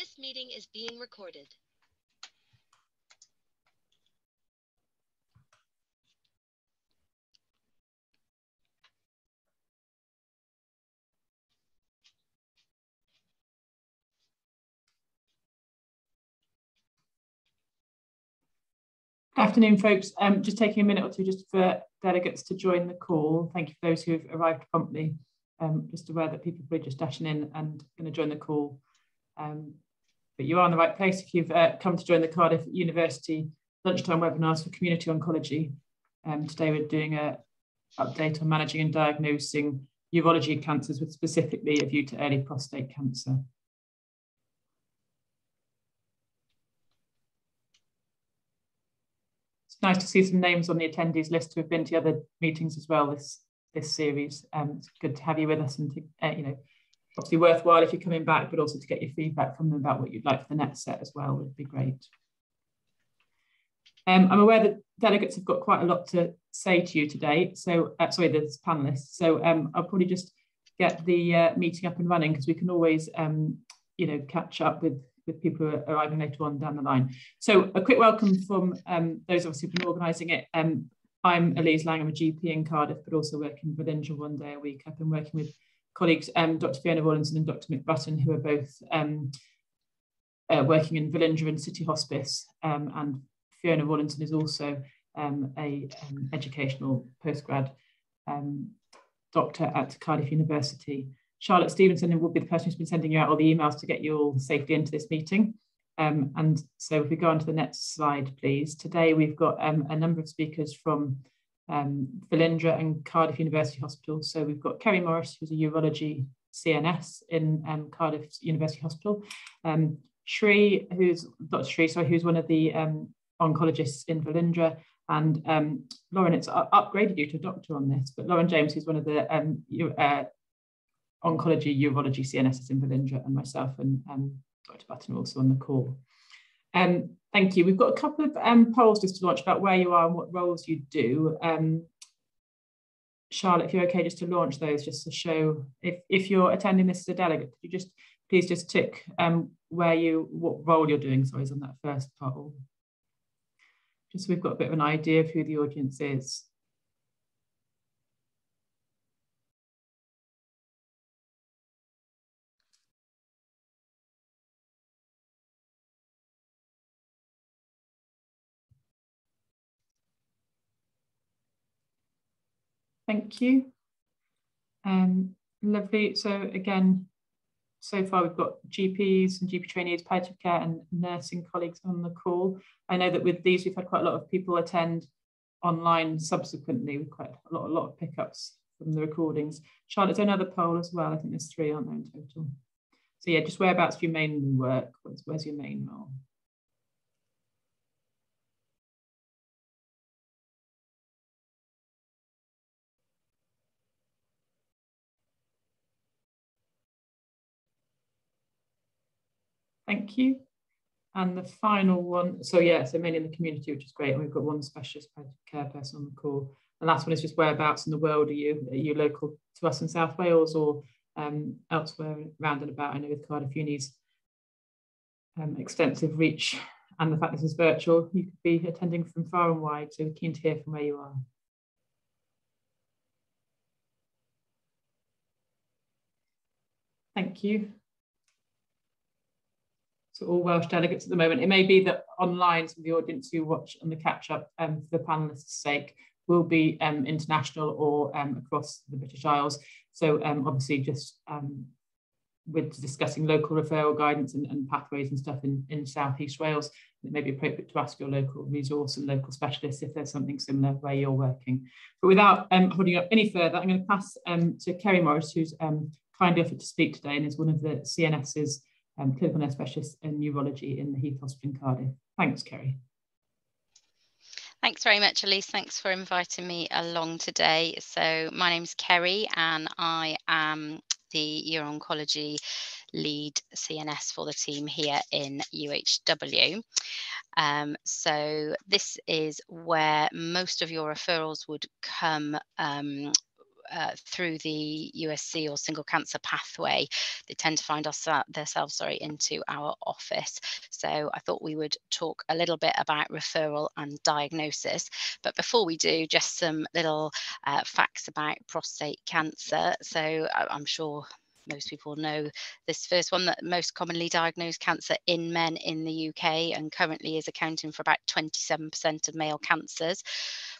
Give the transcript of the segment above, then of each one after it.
This meeting is being recorded. Good afternoon, folks. Um, just taking a minute or two just for delegates to join the call. Thank you for those who have arrived promptly. Um, just aware that people are just dashing in and going to join the call. Um, but you are in the right place if you've uh, come to join the Cardiff University lunchtime webinars for community oncology. Um, today we're doing a update on managing and diagnosing urology cancers with specifically a view to early prostate cancer. It's nice to see some names on the attendees list who have been to other meetings as well this this series. Um, it's good to have you with us and to, uh, you know, obviously worthwhile if you're coming back, but also to get your feedback from them about what you'd like for the next set as well would be great. Um, I'm aware that delegates have got quite a lot to say to you today. So, uh, sorry, the panelists. So um, I'll probably just get the uh, meeting up and running because we can always, um, you know, catch up with with people arriving later on down the line. So a quick welcome from um, those of us who've been organising it. Um, I'm Elise Lang, I'm a GP in Cardiff, but also working with Indra one day a week. I've been working with colleagues, um, Dr. Fiona Rawlinson and Dr. Mick Button, who are both um, uh, working in Velindre and City Hospice. Um, and Fiona Rawlinson is also um, a um, educational postgrad um, doctor at Cardiff University. Charlotte Stevenson will be the person who's been sending you out all the emails to get you all safely into this meeting. Um, and so if we go on to the next slide, please. Today we've got a number of speakers from um, and Cardiff University Hospital. So we've got Kerry Morris, who's a urology CNS in um, Cardiff University Hospital. Um, Shri, who's Dr. Shri, sorry, who's one of the um, oncologists in Velindre. And um, Lauren, it's upgraded you to a doctor on this, but Lauren James, who's one of the um, uh, oncology, urology, CNSs in Velindre, and myself and Dr. Button also on the call. Um, thank you. We've got a couple of um, polls just to launch about where you are and what roles you do. Um, Charlotte, if you're okay just to launch those, just to show if, if you're attending this as a delegate, could you just please just tick um, where you, what role you're doing, sorry, is on that first poll. Just so we've got a bit of an idea of who the audience is. Thank you. Um, lovely. So again, so far we've got GPs and GP trainees, palliative care and nursing colleagues on the call. I know that with these, we've had quite a lot of people attend online subsequently with quite a lot, a lot of pickups from the recordings. Charlotte's another poll as well. I think there's three, aren't there in total? So yeah, just whereabouts do you mainly work? Where's, where's your main role? Thank you. And the final one, so yeah, so mainly in the community, which is great. And we've got one specialist care person on the call. The last one is just whereabouts in the world are you? Are you local to us in South Wales or um, elsewhere around and about? I know with Cardiff Uni's um, extensive reach and the fact this is virtual, you could be attending from far and wide. So we're keen to hear from where you are. Thank you to all Welsh delegates at the moment. It may be that online, some of the audience who watch on the catch up um, for the panelists' sake will be um, international or um, across the British Isles. So um, obviously just um, with discussing local referral guidance and, and, pathways and stuff in, in South East Wales, it may be appropriate to ask your local resource and local specialists if there's something similar where you're working. But without um, holding up any further, I'm going to pass to Kerry Morris, who's kindly offered to speak today and is one of the CNS's um, clinical nurse specialist in urology in the Heath Hospital in Cardiff. Thanks, Kerry. Thanks very much, Elise. Thanks for inviting me along today. So my name is Kerry and I am the uro-oncology lead CNS for the team here in UHW. Um, so this is where most of your referrals would come um, uh, through the USC or single cancer pathway, they tend to find us, uh, themselves sorry, into our office. So I thought we would talk a little bit about referral and diagnosis. But before we do, just some little uh, facts about prostate cancer. So I'm sure most people know this first one that most commonly diagnosed cancer in men in the UK and currently is accounting for about 27% of male cancers,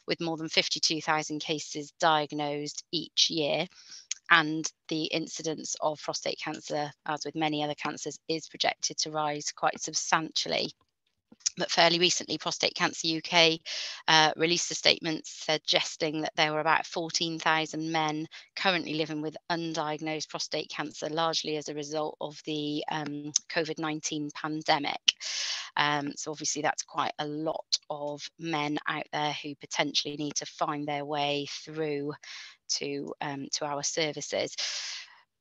with more than 52,000 cases diagnosed each year. And the incidence of prostate cancer, as with many other cancers, is projected to rise quite substantially but fairly recently, Prostate Cancer UK uh, released a statement suggesting that there were about 14,000 men currently living with undiagnosed prostate cancer, largely as a result of the um, COVID 19 pandemic. Um, so, obviously, that's quite a lot of men out there who potentially need to find their way through to, um, to our services.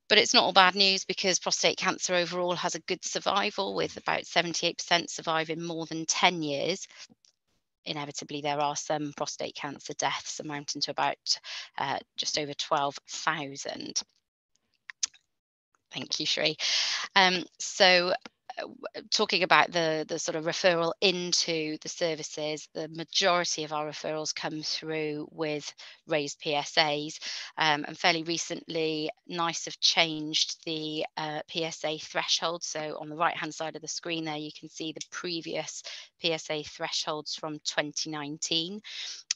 But it's not all bad news because prostate cancer overall has a good survival with about 78% surviving more than 10 years. Inevitably, there are some prostate cancer deaths amounting to about uh, just over 12,000. Thank you, Shri. Um, so talking about the the sort of referral into the services, the majority of our referrals come through with raised PSAs, um, and fairly recently, NICE have changed the uh, PSA threshold. So on the right hand side of the screen there, you can see the previous PSA thresholds from 2019.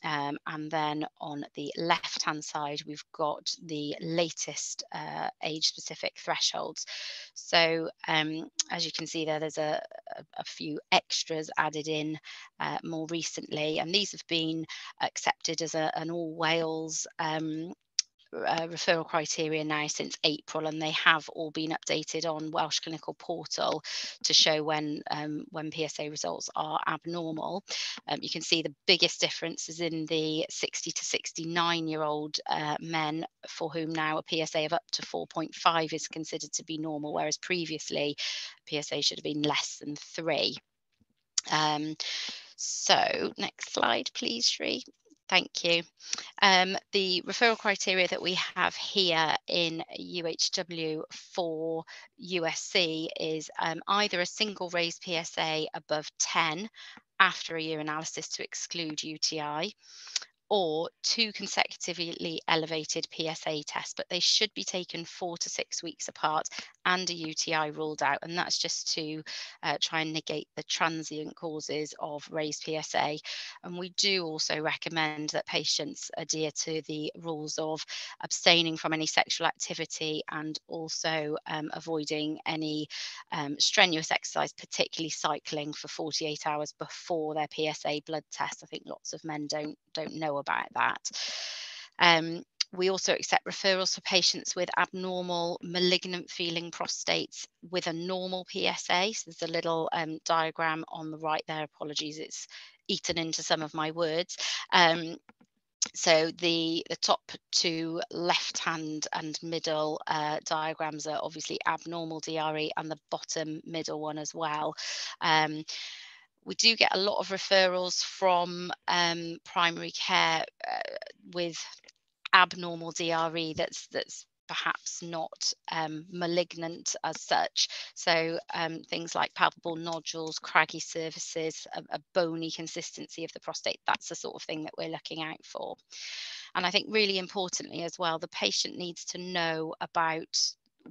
Um, and then on the left hand side, we've got the latest uh, age specific thresholds. So um, as you can see there, there's a, a, a few extras added in uh, more recently, and these have been accepted as a, an all Wales um, uh, referral criteria now since April, and they have all been updated on Welsh Clinical Portal to show when um, when PSA results are abnormal. Um, you can see the biggest difference is in the 60 to 69 year old uh, men for whom now a PSA of up to 4.5 is considered to be normal, whereas previously PSA should have been less than three. Um, so next slide, please, Shri. Thank you. Um, the referral criteria that we have here in UHW for USC is um, either a single raised PSA above 10 after a urinalysis to exclude UTI, or two consecutively elevated PSA tests, but they should be taken four to six weeks apart and a UTI ruled out. And that's just to uh, try and negate the transient causes of raised PSA. And we do also recommend that patients adhere to the rules of abstaining from any sexual activity and also um, avoiding any um, strenuous exercise, particularly cycling for 48 hours before their PSA blood test. I think lots of men don't don't know about that. Um, we also accept referrals for patients with abnormal malignant feeling prostates with a normal PSA. So there's a little um, diagram on the right there. Apologies, it's eaten into some of my words. Um, so the the top two left hand and middle uh, diagrams are obviously abnormal DRE and the bottom middle one as well. Um, we do get a lot of referrals from um, primary care uh, with abnormal DRE that's that's perhaps not um, malignant as such. So um, things like palpable nodules, craggy surfaces, a, a, bony consistency of the prostate, that's the sort of thing that we're looking out for. And I think really importantly as well, the patient needs to know about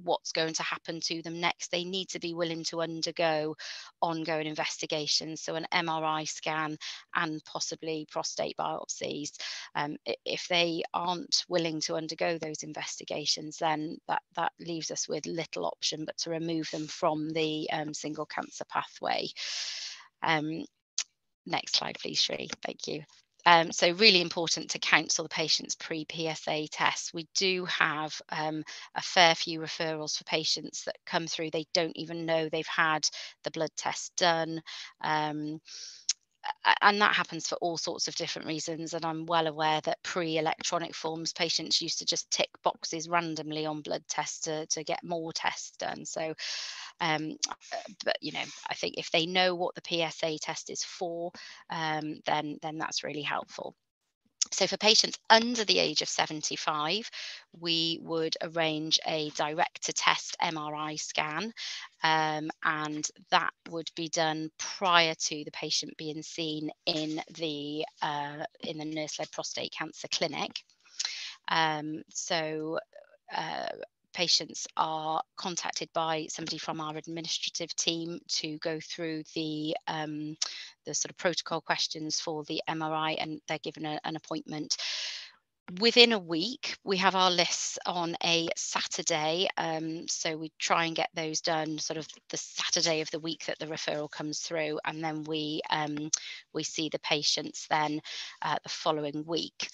what's going to happen to them next. They need to be willing to undergo ongoing investigations, so an MRI scan and possibly prostate biopsies. Um, if they aren't willing to undergo those investigations, then that, that leaves us with little option but to remove them from the um, single cancer pathway. Um, next slide, please, Shri. Thank you. Um, so really important to counsel the patients pre-PSA tests. We do have um, a fair few referrals for patients that come through, they don't even know they've had the blood test done. Um, and that happens for all sorts of different reasons. And I'm well aware that pre electronic forms, patients used to just tick boxes randomly on blood tests to, to get more tests done. So um, but you know, I think if they know what the PSA test is for, um, then then that's really helpful. So for patients under the age of 75, we would arrange a direct to test MRI scan um, and that would be done prior to the patient being seen in the uh, in the nurse-led prostate cancer clinic. Um, so uh, patients are contacted by somebody from our administrative team to go through the um, the sort of protocol questions for the MRI and they're given a, an appointment. Within a week we have our lists on a saturday um, so we try and get those done sort of the saturday of the week that the referral comes through and then we um, we see the patients then uh, the following week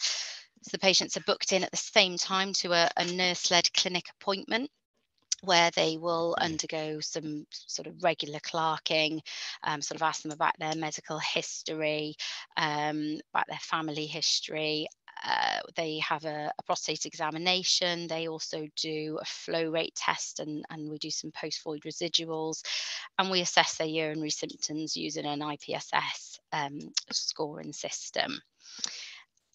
so the patients are booked in at the same time to a, a nurse-led clinic appointment where they will undergo some sort of regular clerking, um, sort of ask them about their medical history, um, about their family history. Uh, they have a, a, prostate examination. They also do a flow rate test and, and we do some post void residuals. And we assess their urinary symptoms using an IPSS um, scoring system.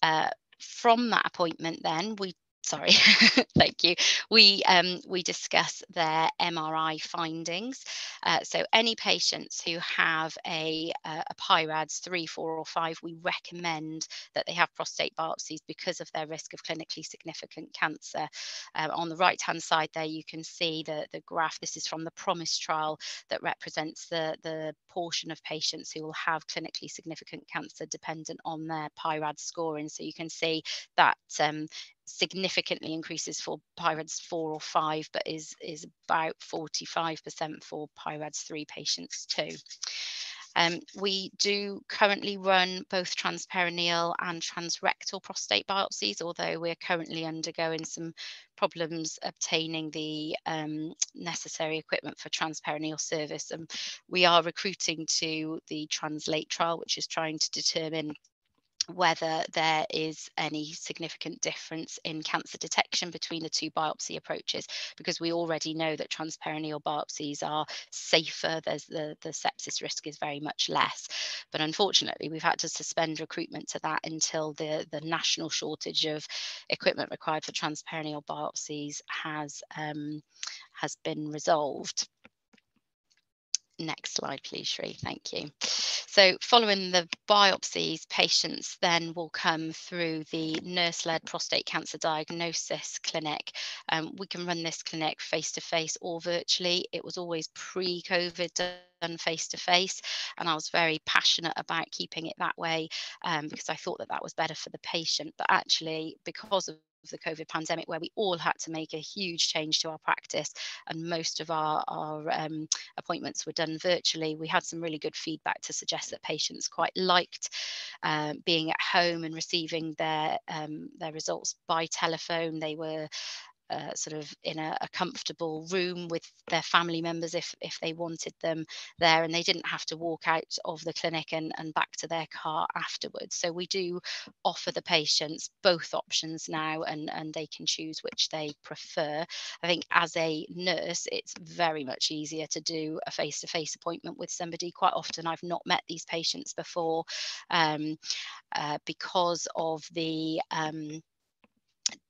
Uh, from that appointment then we sorry thank you. We um, we discuss their mri findings. Uh, so any patients who have a, a, a PIRADS 3 4 or 5 we recommend that they have prostate biopsies because of their risk of clinically significant cancer. Uh, on the right hand side there you can see the the graph. This is from the promise trial that represents the the portion of patients who will have clinically significant cancer dependent on their PIRADS scoring. So you can see that um, significantly increases for PIRADS 4 or 5, but is, is about 45% for PIRADS 3 patients too. Um, we do currently run both transperineal and transrectal prostate biopsies, although we're currently undergoing some problems obtaining the um, necessary equipment for transperineal service. And we are recruiting to the Translate trial, which is trying to determine whether there is any significant difference in cancer detection between the two biopsy approaches because we already know that transperineal biopsies are safer there's the the sepsis risk is very much less. But unfortunately we've had to suspend recruitment to that until the the national shortage of equipment required for transperineal biopsies has um, has been resolved next slide please Shri thank you so following the biopsies, patients then will come through the nurse-led prostate cancer diagnosis clinic. Um, we can run this clinic face-to-face or virtually. It was always pre-COVID done face-to-face and I was very passionate about keeping it that way um, because I thought that that was better for the patient. But actually, because of the COVID pandemic, where we all had to make a huge change to our practice, and most of our, our um, appointments were done virtually. We had some really good feedback to suggest that patients quite liked uh, being at home and receiving their um, their results by telephone. They were uh, sort of in a, a, comfortable room with their family members if if they wanted them there and they didn't have to walk out of the clinic and, and back to their car afterwards. So we do offer the patients both options now and and they can choose which they prefer. I think as a nurse it's very much easier to do a face-to-face appointment with somebody. Quite often i've not met these patients before um, uh, because of the um,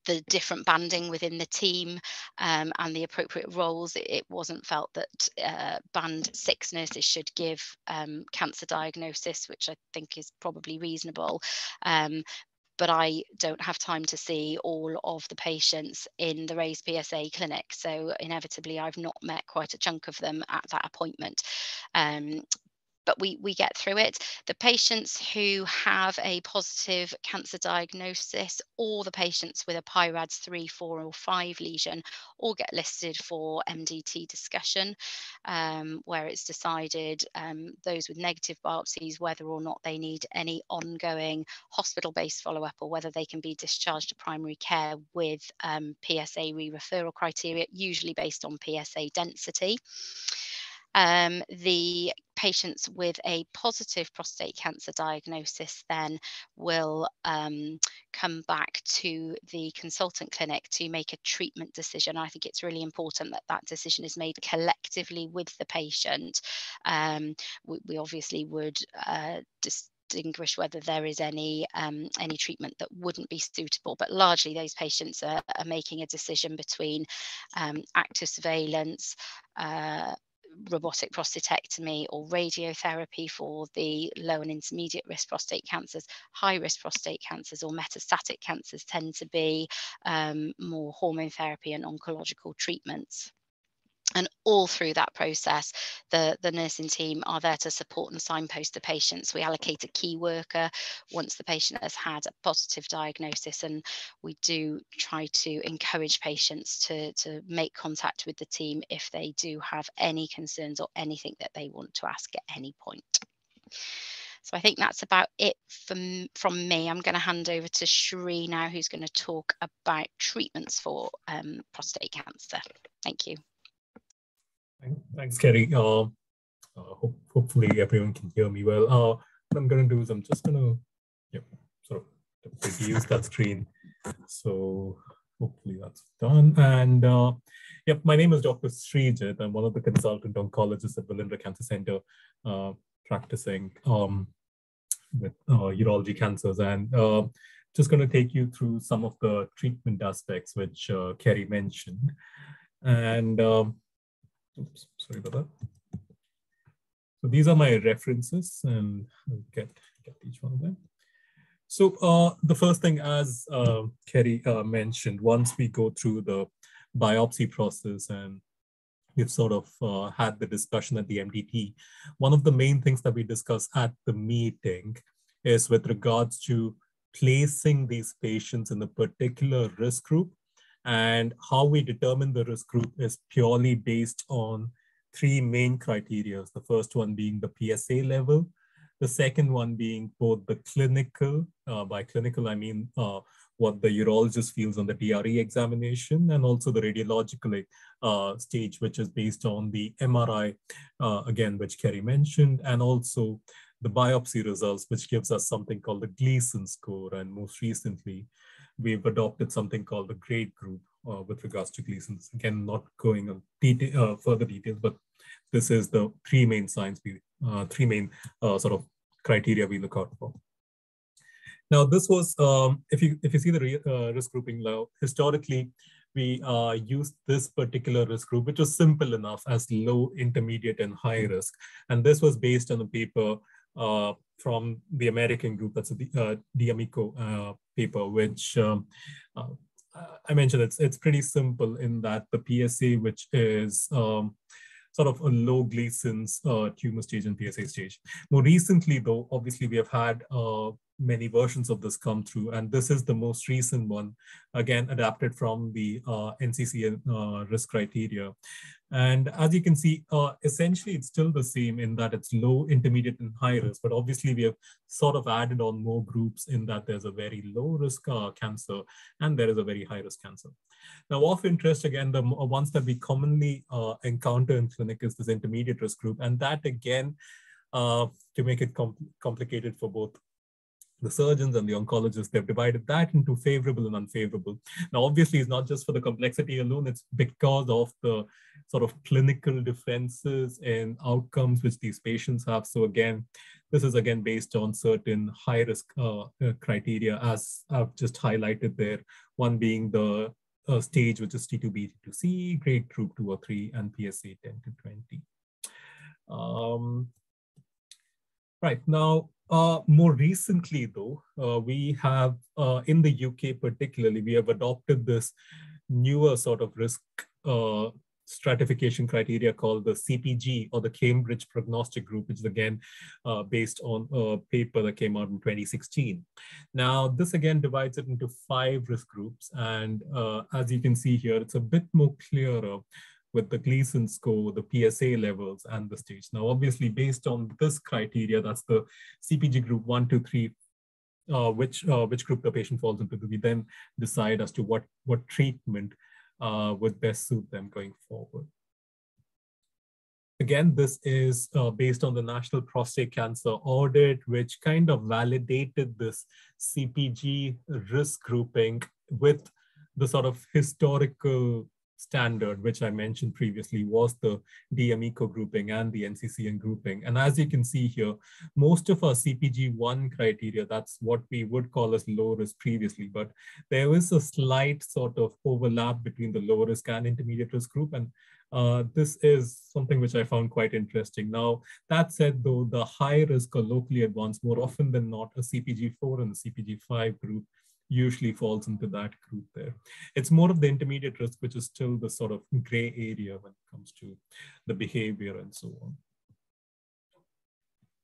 the different banding within the team um, and the appropriate roles, it, wasn't felt that uh, band six nurses should give um, cancer diagnosis, which I think is probably reasonable. Um, but I don't have time to see all of the patients in the RAISE PSA clinic. So inevitably, I've not met quite a chunk of them at that appointment. But we, we get through it. The patients who have a positive cancer diagnosis or the patients with a PIRADS 3, 4 or 5 lesion all get listed for MDT discussion um, where it's decided um, those with negative biopsies whether or not they need any ongoing hospital-based follow-up or whether they can be discharged to primary care with um, PSA re-referral criteria, usually based on PSA density. Um, the patients with a positive prostate cancer diagnosis then will um, come back to the consultant clinic to make a treatment decision. I think it's really important that that decision is made collectively with the patient. Um, we, we, obviously would uh, dis distinguish whether there is any um, any treatment that wouldn't be suitable. But largely, those patients are, are making a decision between um, active surveillance. Uh, robotic prostatectomy or radiotherapy for the low and intermediate risk prostate cancers. High risk prostate cancers or metastatic cancers tend to be um, more hormone therapy and oncological treatments. And all through that process, the, the nursing team are there to support and signpost the patients. We allocate a key worker once the patient has had a positive diagnosis, and we do try to encourage patients to, to make contact with the team if they do have any concerns or anything that they want to ask at any point. So I think that's about it from, from me. I'm going to hand over to Shri now, who's going to talk about treatments for um, prostate cancer. Thank you. Thanks, Kerry. Uh, uh, hope, hopefully everyone can hear me well. Uh, what I'm going to do is I'm just going to yep, sort of reduce that screen. So hopefully that's done. And uh, yep, my name is Dr. Srijit. I'm one of the consultant oncologists at Velindre Cancer Center, uh, practicing um, with uh, urology cancers. And uh, just going to take you through some of the treatment aspects which uh, Kerry mentioned. And um, Oops, sorry about that. So these are my references and I'll get, get each one of them. So uh, the first thing, as uh, Kerry uh, mentioned, once we go through the biopsy process and we've sort of uh, had the discussion at the MDT, one of the main things that we discuss at the meeting is with regards to placing these patients in a particular risk group and how we determine the risk group is purely based on three main criteria. The first one being the PSA level, the second one being both the clinical, uh, by clinical, I mean uh, what the urologist feels on the DRE examination, and also the radiological uh, stage, which is based on the MRI, uh, again, which Kerry mentioned, and also the biopsy results, which gives us something called the Gleason score. And most recently, we've adopted something called the grade group uh, with regards to Gleason's. Again, not going on detail, uh, further details, but this is the three main signs, we, uh, three main uh, sort of criteria we look out for. Now, this was, um, if you if you see the uh, risk grouping now, historically, we uh, used this particular risk group, which was simple enough as low, intermediate, and high risk. And this was based on a paper from the American group, that's the uh, D'Amico paper, which um, uh, I mentioned it's, it's pretty simple in that the PSA, which is um, sort of a low Gleason's uh, tumor stage and PSA stage. More recently, though, obviously we have had uh, many versions of this come through, and this is the most recent one, again adapted from the uh, NCCN uh, risk criteria. And as you can see, uh, essentially it's still the same in that it's low, intermediate, and high risk, but obviously we have sort of added on more groups in that there's a very low risk uh, cancer and there is a very high risk cancer. Now of interest, again, the ones that we commonly uh, encounter in clinic is this intermediate risk group. And that again, uh, to make it complicated for both the surgeons and the oncologists, they've divided that into favorable and unfavorable. Now, obviously, it's not just for the complexity alone, it's because of the sort of clinical differences and outcomes which these patients have. So again, this is again based on certain high risk uh, uh, criteria as I've just highlighted there, one being the uh, stage, which is T2B, T2C, grade group two or three, and PSA 10 to 20. Um, right, now uh, more recently, though, uh, we have uh, in the UK particularly, we have adopted this newer sort of risk uh, stratification criteria called the CPG or the Cambridge Prognostic Group, which is again uh, based on a paper that came out in 2016. Now, this again divides it into five risk groups. And as you can see here, it's a bit more clearer with the Gleason score, the PSA levels, and the stage. Now, obviously, based on this criteria, that's the CPG group one, two, three, uh, which uh, which group the patient falls into. We then decide as to what what treatment uh, would best suit them going forward. Again, this is uh, based on the National Prostate Cancer Audit, which kind of validated this CPG risk grouping with the sort of historical standard, which I mentioned previously, was the D'Amico grouping and the NCCN grouping. And as you can see here, most of our CPG1 criteria, that's what we would call as low risk previously, but there is a slight sort of overlap between the low risk and intermediate risk group. And uh, this is something which I found quite interesting. Now, that said, though, the high risk or locally advanced, more often than not, a CPG4 and a CPG5 group usually falls into that group there. It's more of the intermediate risk, which is still the sort of gray area when it comes to the behavior and so on.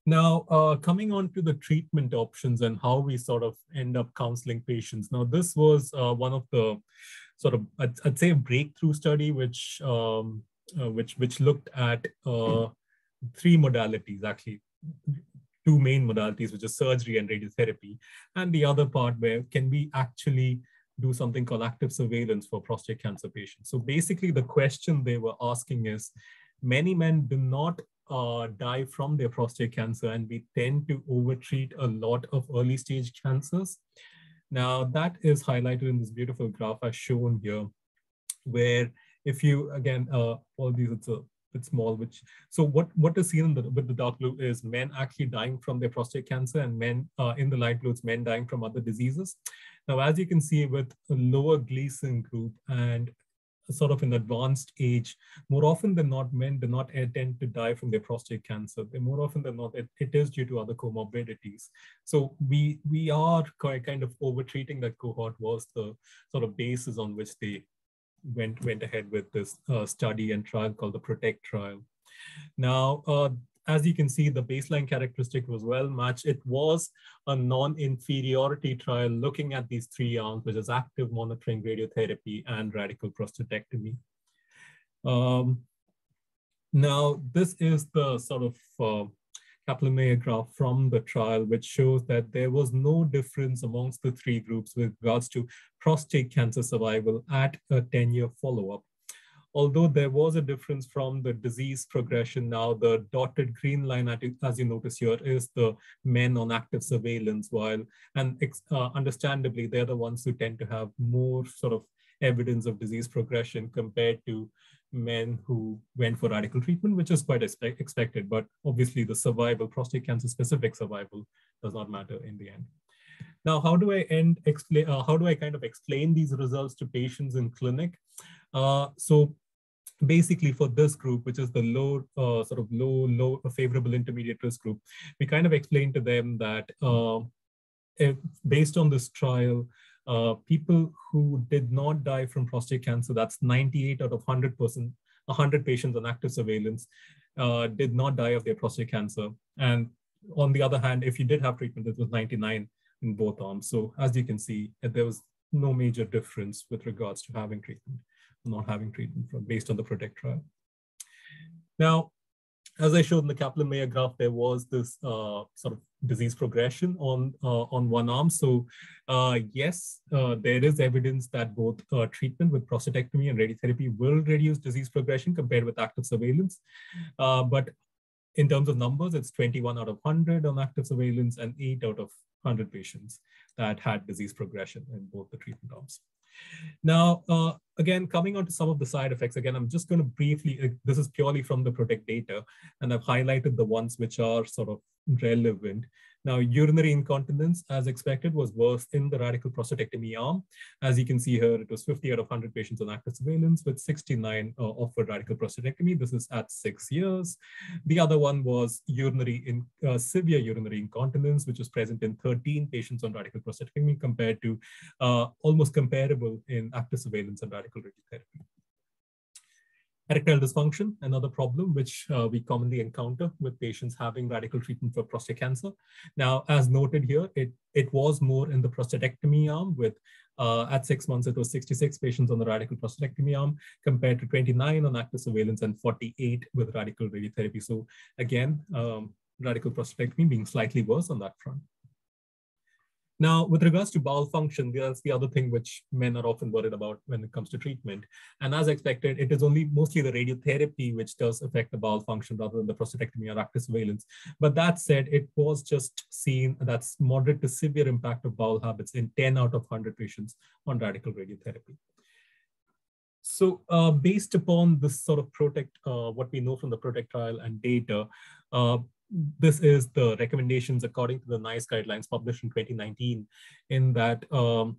Now, uh, coming on to the treatment options and how we sort of end up counseling patients. Now, this was uh, one of the sort of, I'd, I'd say a breakthrough study, which, um, uh, which, which looked at uh, three modalities, actually, two main modalities, which is surgery and radiotherapy. And the other part where can we actually do something called active surveillance for prostate cancer patients. So basically the question they were asking is, many men do not uh, die from their prostate cancer and we tend to overtreat a lot of early stage cancers. Now that is highlighted in this beautiful graph as shown here, where if you, again, uh, all these, it's a bit small, which, so what, what is seen in the, with the dark blue is men actually dying from their prostate cancer and men uh, in the light blue, it's men dying from other diseases. Now, as you can see with a lower Gleason group and sort of an advanced age, more often than not, men do not tend to die from their prostate cancer. They more often than not, it, it is due to other comorbidities. So we we are kind of over treating that cohort was the sort of basis on which they went went ahead with this uh, study and trial called the Protect trial. Now, uh, as you can see, the baseline characteristic was well matched. It was a non-inferiority trial looking at these three arms, which is active monitoring radiotherapy and radical prostatectomy. Um, now, this is the sort of uh, Kaplan-Meier graph from the trial, which shows that there was no difference amongst the three groups with regards to prostate cancer survival at a 10-year follow-up. Although there was a difference from the disease progression, now the dotted green line, as you notice here, is the men on active surveillance, while, and uh, understandably, they're the ones who tend to have more sort of evidence of disease progression compared to men who went for radical treatment, which is quite expect expected. But obviously, the survival, prostate cancer specific survival, does not matter in the end. Now, how do I end explain? Uh, how do I kind of explain these results to patients in clinic? Uh, so basically for this group, which is the low, uh, sort of low, low favorable intermediate risk group, we kind of explain to them that uh, based on this trial, uh, people who did not die from prostate cancer, that's 98 out of 100 percent, 100 patients on active surveillance, uh, did not die of their prostate cancer. And on the other hand, if you did have treatment, it was 99 in both arms. So as you can see, there was no major difference with regards to having treatment, or not having treatment from, based on the PROTECT trial. Now, as I showed in the Kaplan-Meier graph, there was this uh, sort of disease progression on uh, on one arm. So uh, yes, uh, there is evidence that both uh, treatment with prostatectomy and radiotherapy will reduce disease progression compared with active surveillance. Uh, but in terms of numbers, it's 21 out of 100 on active surveillance and 8 out of 100 patients that had disease progression in both the treatment arms. Now, uh, again, coming on to some of the side effects, again, I'm just going to briefly, uh, this is purely from the PROTECT data, and I've highlighted the ones which are sort of relevant. Now, urinary incontinence, as expected, was worse in the radical prostatectomy arm. As you can see here, it was 50 out of 100 patients on active surveillance with 69 uh, offered radical prostatectomy. This is at six years. The other one was urinary in, uh, severe urinary incontinence, which was present in 13 patients on radical prostatectomy compared to uh, almost comparable in active surveillance and radical radiotherapy. Erectile dysfunction, another problem which uh, we commonly encounter with patients having radical treatment for prostate cancer. Now, as noted here, it, it was more in the prostatectomy arm with uh, at six months, it was 66 patients on the radical prostatectomy arm compared to 29 on active surveillance and 48 with radical radiotherapy. So again, um, radical prostatectomy being slightly worse on that front. Now, with regards to bowel function, that's the other thing which men are often worried about when it comes to treatment. And as expected, it is only mostly the radiotherapy which does affect the bowel function rather than the prostatectomy or active surveillance. But that said, it was just seen that's moderate to severe impact of bowel habits in 10 out of 100 patients on radical radiotherapy. so uh, based upon this sort of protect, uh, what we know from the protect trial and data, uh, this is the recommendations according to the NICE guidelines published in 2019 in that um,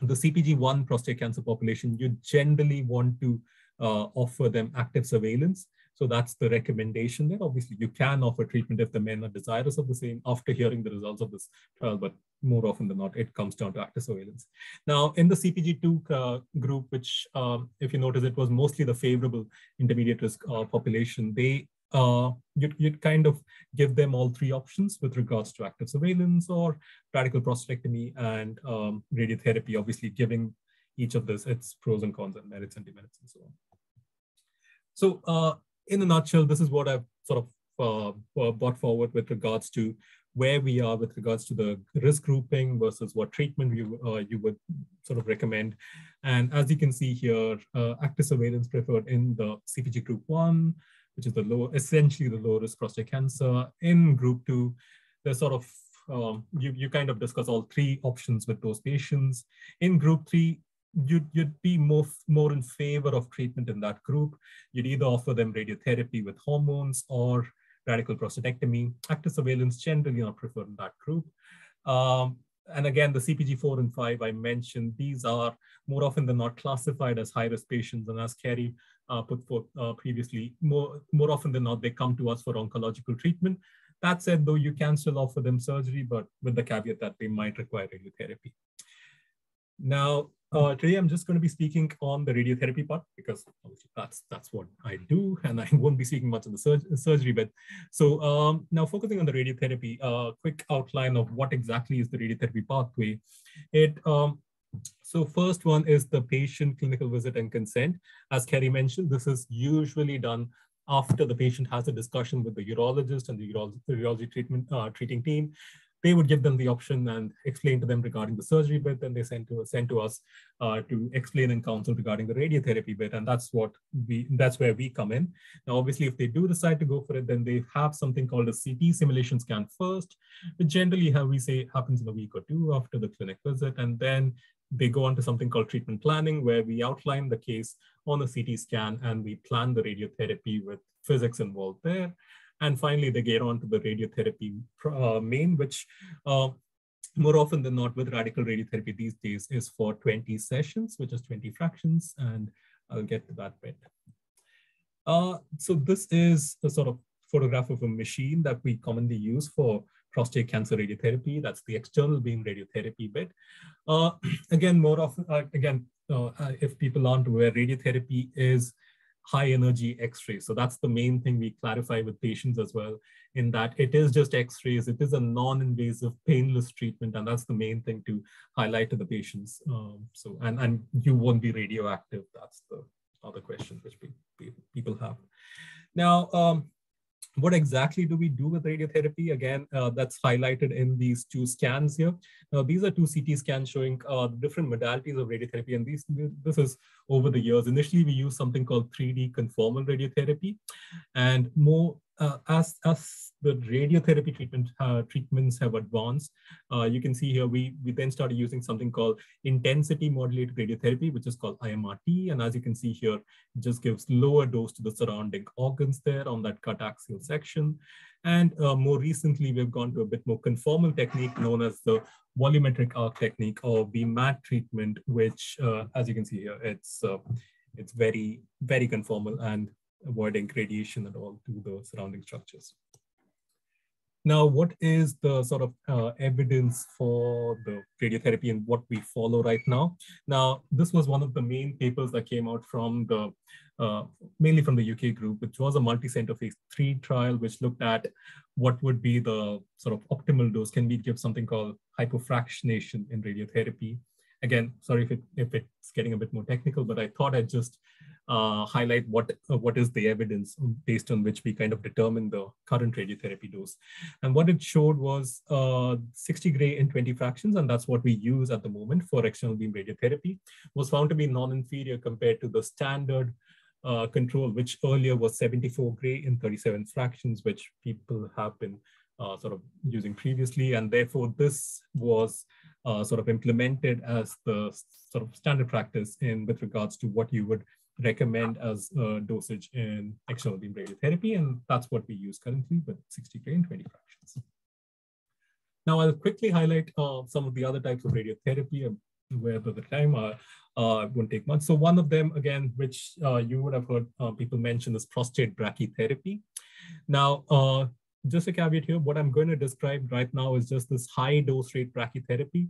the CPG1 prostate cancer population, you generally want to uh, offer them active surveillance. So that's the recommendation there. Obviously, you can offer treatment if the men are desirous of the same after hearing the results of this trial, but more often than not, it comes down to active surveillance. Now, in the CPG2 uh, group, which, um, if you notice, it was mostly the favorable intermediate risk uh, population, they uh, you'd, you'd kind of give them all three options with regards to active surveillance or radical prostatectomy and um, radiotherapy, obviously giving each of this its pros and cons and merits and demerits and so on. So uh, in a nutshell, this is what I've sort of uh, brought forward with regards to where we are with regards to the risk grouping versus what treatment you, uh, you would sort of recommend. And as you can see here, uh, active surveillance preferred in the CPG group one, which is the low, essentially the low risk prostate cancer. In group two, there's sort of, um, you, you kind of discuss all three options with those patients. In group three, you'd, you'd be more, more in favor of treatment in that group. You'd either offer them radiotherapy with hormones or radical prostatectomy. Active surveillance generally not preferred in that group. Um, and again, the CPG 4 and 5 I mentioned, these are more often than not classified as high-risk patients. And as Kerry uh, put forth uh, previously, more, more often than not, they come to us for oncological treatment. That said, though, you can still offer them surgery, but with the caveat that they might require radiotherapy. Now, uh, today I'm just going to be speaking on the radiotherapy part because that's that's what I do, and I won't be speaking much on the sur surgery bit. So um, now focusing on the radiotherapy, a uh, quick outline of what exactly is the radiotherapy pathway. It um, so first one is the patient clinical visit and consent. As Kerry mentioned, this is usually done after the patient has a discussion with the urologist and the urology, urology treatment uh, treating team they would give them the option and explain to them regarding the surgery bit, and they send to send to us uh, to explain and counsel regarding the radiotherapy bit, and that's what we that's where we come in. Now, obviously, if they do decide to go for it, then they have something called a CT simulation scan first, which generally, how we say, happens in a week or two after the clinic visit, and then they go on to something called treatment planning, where we outline the case on a CT scan and we plan the radiotherapy with physics involved there. And finally, they get on to the radiotherapy uh, main, which uh, more often than not with radical radiotherapy these days is for 20 sessions, which is 20 fractions. And I'll get to that bit. Uh, so this is a sort of photograph of a machine that we commonly use for prostate cancer radiotherapy. That's the external beam radiotherapy bit. Uh, again, more often, uh, again, uh, if people aren't aware, radiotherapy is high energy x-rays. So that's the main thing we clarify with patients as well, in that it is just x-rays, it is a non-invasive, painless treatment, and that's the main thing to highlight to the patients. Um, so, and, and you won't be radioactive, that's the other question which people have. Now, um, what exactly do we do with radiotherapy? Again, uh, that's highlighted in these two scans here. Now, these are two CT scans showing uh, different modalities of radiotherapy, and these, this is over the years. Initially, we used something called 3D conformal radiotherapy, and more uh, as, as the radiotherapy treatment uh, treatments have advanced, uh, you can see here we, we then started using something called intensity modulated radiotherapy, which is called IMRT. And as you can see here, it just gives lower dose to the surrounding organs there on that cut axial section. And uh, more recently, we've gone to a bit more conformal technique known as the volumetric arc technique or VMAT treatment, which, uh, as you can see here, it's uh, it's very, very conformal and avoiding radiation at all to the surrounding structures. Now, what is the sort of uh, evidence for the radiotherapy and what we follow right now? Now, this was one of the main papers that came out from the, uh, mainly from the UK group, which was a multi-center phase three trial, which looked at what would be the sort of optimal dose. Can we give something called hypofractionation in radiotherapy? Again, sorry if, it, if it's getting a bit more technical, but I thought I'd just uh, highlight what, uh, what is the evidence based on which we kind of determine the current radiotherapy dose. And what it showed was uh, 60 gray in 20 fractions, and that's what we use at the moment for external beam radiotherapy, was found to be non-inferior compared to the standard uh, control, which earlier was 74 gray in 37 fractions, which people have been uh, sort of using previously. And therefore, this was uh, sort of implemented as the sort of standard practice in with regards to what you would recommend as a dosage in external beam radiotherapy. And that's what we use currently with 60 K and 20 fractions. Now I'll quickly highlight uh, some of the other types of radiotherapy where by the time uh, uh, won't take much. So one of them, again, which uh, you would have heard uh, people mention is prostate brachytherapy. Now, uh, just a caveat here, what I'm going to describe right now is just this high dose rate brachytherapy.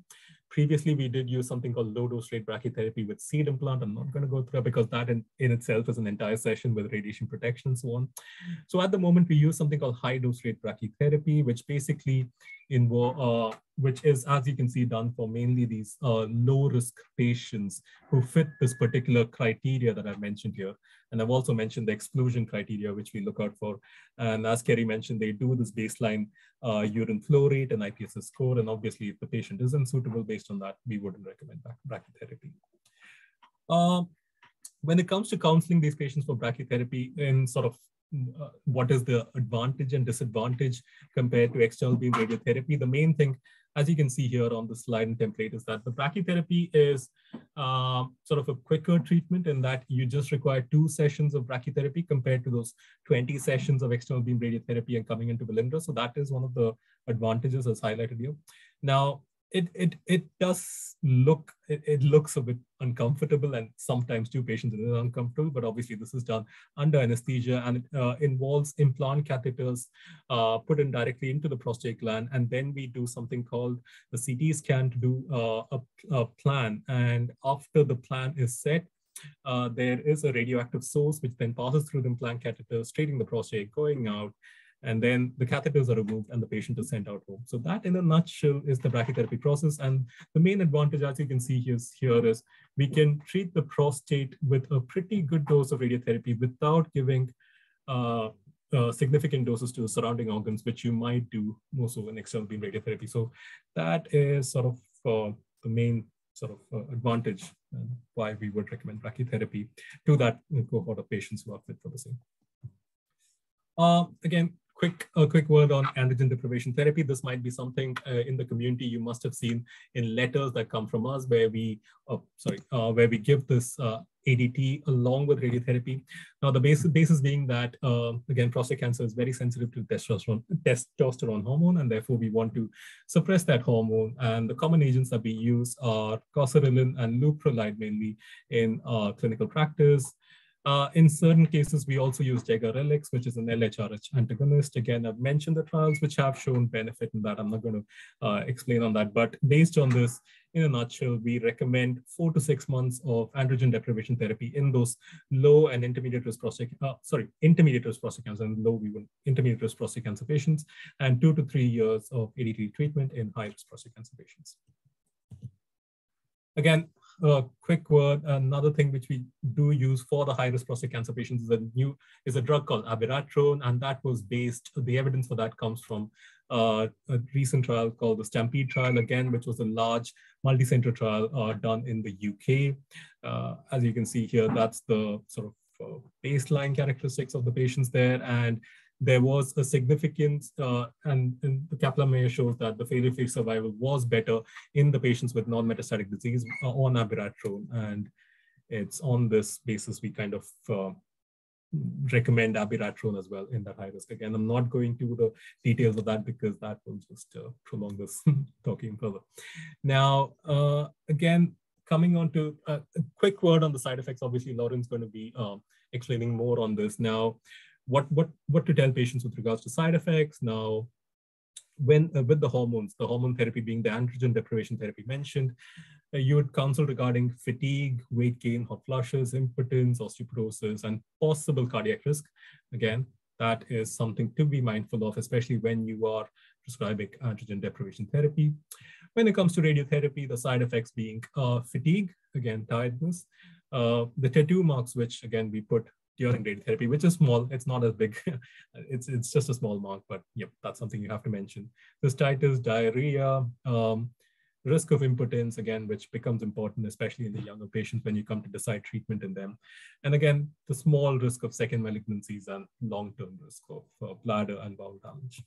Previously, we did use something called low dose rate brachytherapy with seed implant. I'm not going to go through it because that in, in itself is an entire session with radiation protection and so on. So at the moment, we use something called high dose rate brachytherapy, which basically involve, uh, which is, as you can see, done for mainly these uh, low risk patients who fit this particular criteria that I've mentioned here. And I've also mentioned the exclusion criteria, which we look out for. And as Kerry mentioned, they do this baseline uh, urine flow rate and IPSS score. And obviously, if the patient isn't suitable based on that, we wouldn't recommend brachytherapy. Um, when it comes to counseling these patients for brachytherapy in sort of uh, what is the advantage and disadvantage compared to external beam radiotherapy. The main thing, as you can see here on the slide and template, is that the brachytherapy is uh, sort of a quicker treatment in that you just require two sessions of brachytherapy compared to those 20 sessions of external beam radiotherapy and coming into Velindre. So that is one of the advantages as highlighted here. Now, it it it does look it, it looks a bit uncomfortable and sometimes two patients are uncomfortable but obviously this is done under anesthesia and it uh, involves implant catheters uh, put in directly into the prostate gland and then we do something called the ct scan to do uh, a, a, plan. And after the plan is set uh, there is a radioactive source which then passes through the implant catheter straight in the prostate going out and then the catheters are removed and the patient is sent out home. So that in a nutshell is the brachytherapy process. And the main advantage, as you can see here, here is we can treat the prostate with a pretty good dose of radiotherapy without giving uh, uh, significant doses to the surrounding organs, which you might do most of an external beam radiotherapy. So that is sort of uh, the main sort of uh, advantage and why we would recommend brachytherapy to that cohort of patients who are fit for the same. Uh, again, quick a quick word on androgen deprivation therapy. This might be something uh, in the community you must have seen in letters that come from us, where we uh, sorry uh, where we give this uh, ADT along with radiotherapy. Now the basis basis being that uh, again prostate cancer is very sensitive to testosterone testosterone hormone, and therefore we want to suppress that hormone. And the common agents that we use are goserelin and leuprolide mainly in clinical practice. Uh, in certain cases, we also use Degarelix, which is an LHRH antagonist. Again, I've mentioned the trials which have shown benefit in that. I'm not going to uh, explain on that, but based on this, in a nutshell, we recommend four to six months of androgen deprivation therapy in those low and intermediate risk prostate, uh, sorry, intermediate risk prostate cancer and low even intermediate risk prostate cancer patients, and two to three years of ADT treatment in high risk prostate cancer patients. Again, a quick word, another thing which we do use for the high-risk prostate cancer patients is a new is a drug called abiraterone, and that was based. The evidence for that comes from uh, a recent trial called the Stampede trial, again, which was a large multi-center trial uh, done in the UK. Uh, as you can see here, that's the sort of uh, baseline characteristics of the patients there, and there was a significant, uh, and, and, the Kaplan-Meier shows that the failure-free survival was better in the patients with non-metastatic disease uh, on abiraterone. And it's on this basis we kind of uh, recommend abiraterone as well in that high risk. Again, I'm not going to the details of that because that will just uh, prolong this talking further. Now, uh, again, coming on to uh, a quick word on the side effects. Obviously, Lauren's going to be um, explaining more on this. Now, what what what to tell patients with regards to side effects. Now when uh, with the hormones the hormone therapy being the androgen deprivation therapy mentioned uh, you would counsel regarding fatigue weight gain hot flushes impotence osteoporosis and possible cardiac risk. Again that is something to be mindful of especially when you are prescribing androgen deprivation therapy. When it comes to radiotherapy the side effects being uh, fatigue again tiredness uh, the tattoo marks which again we put during radiotherapy, which is small. It's not as big. it's it's just a small mark, but yep, that's something you have to mention. Cystitis, diarrhea, um, risk of impotence, again, which becomes important, especially in the younger patients when you come to decide treatment in them. And again, the small risk of second malignancies and long-term risk of uh, bladder and bowel damage.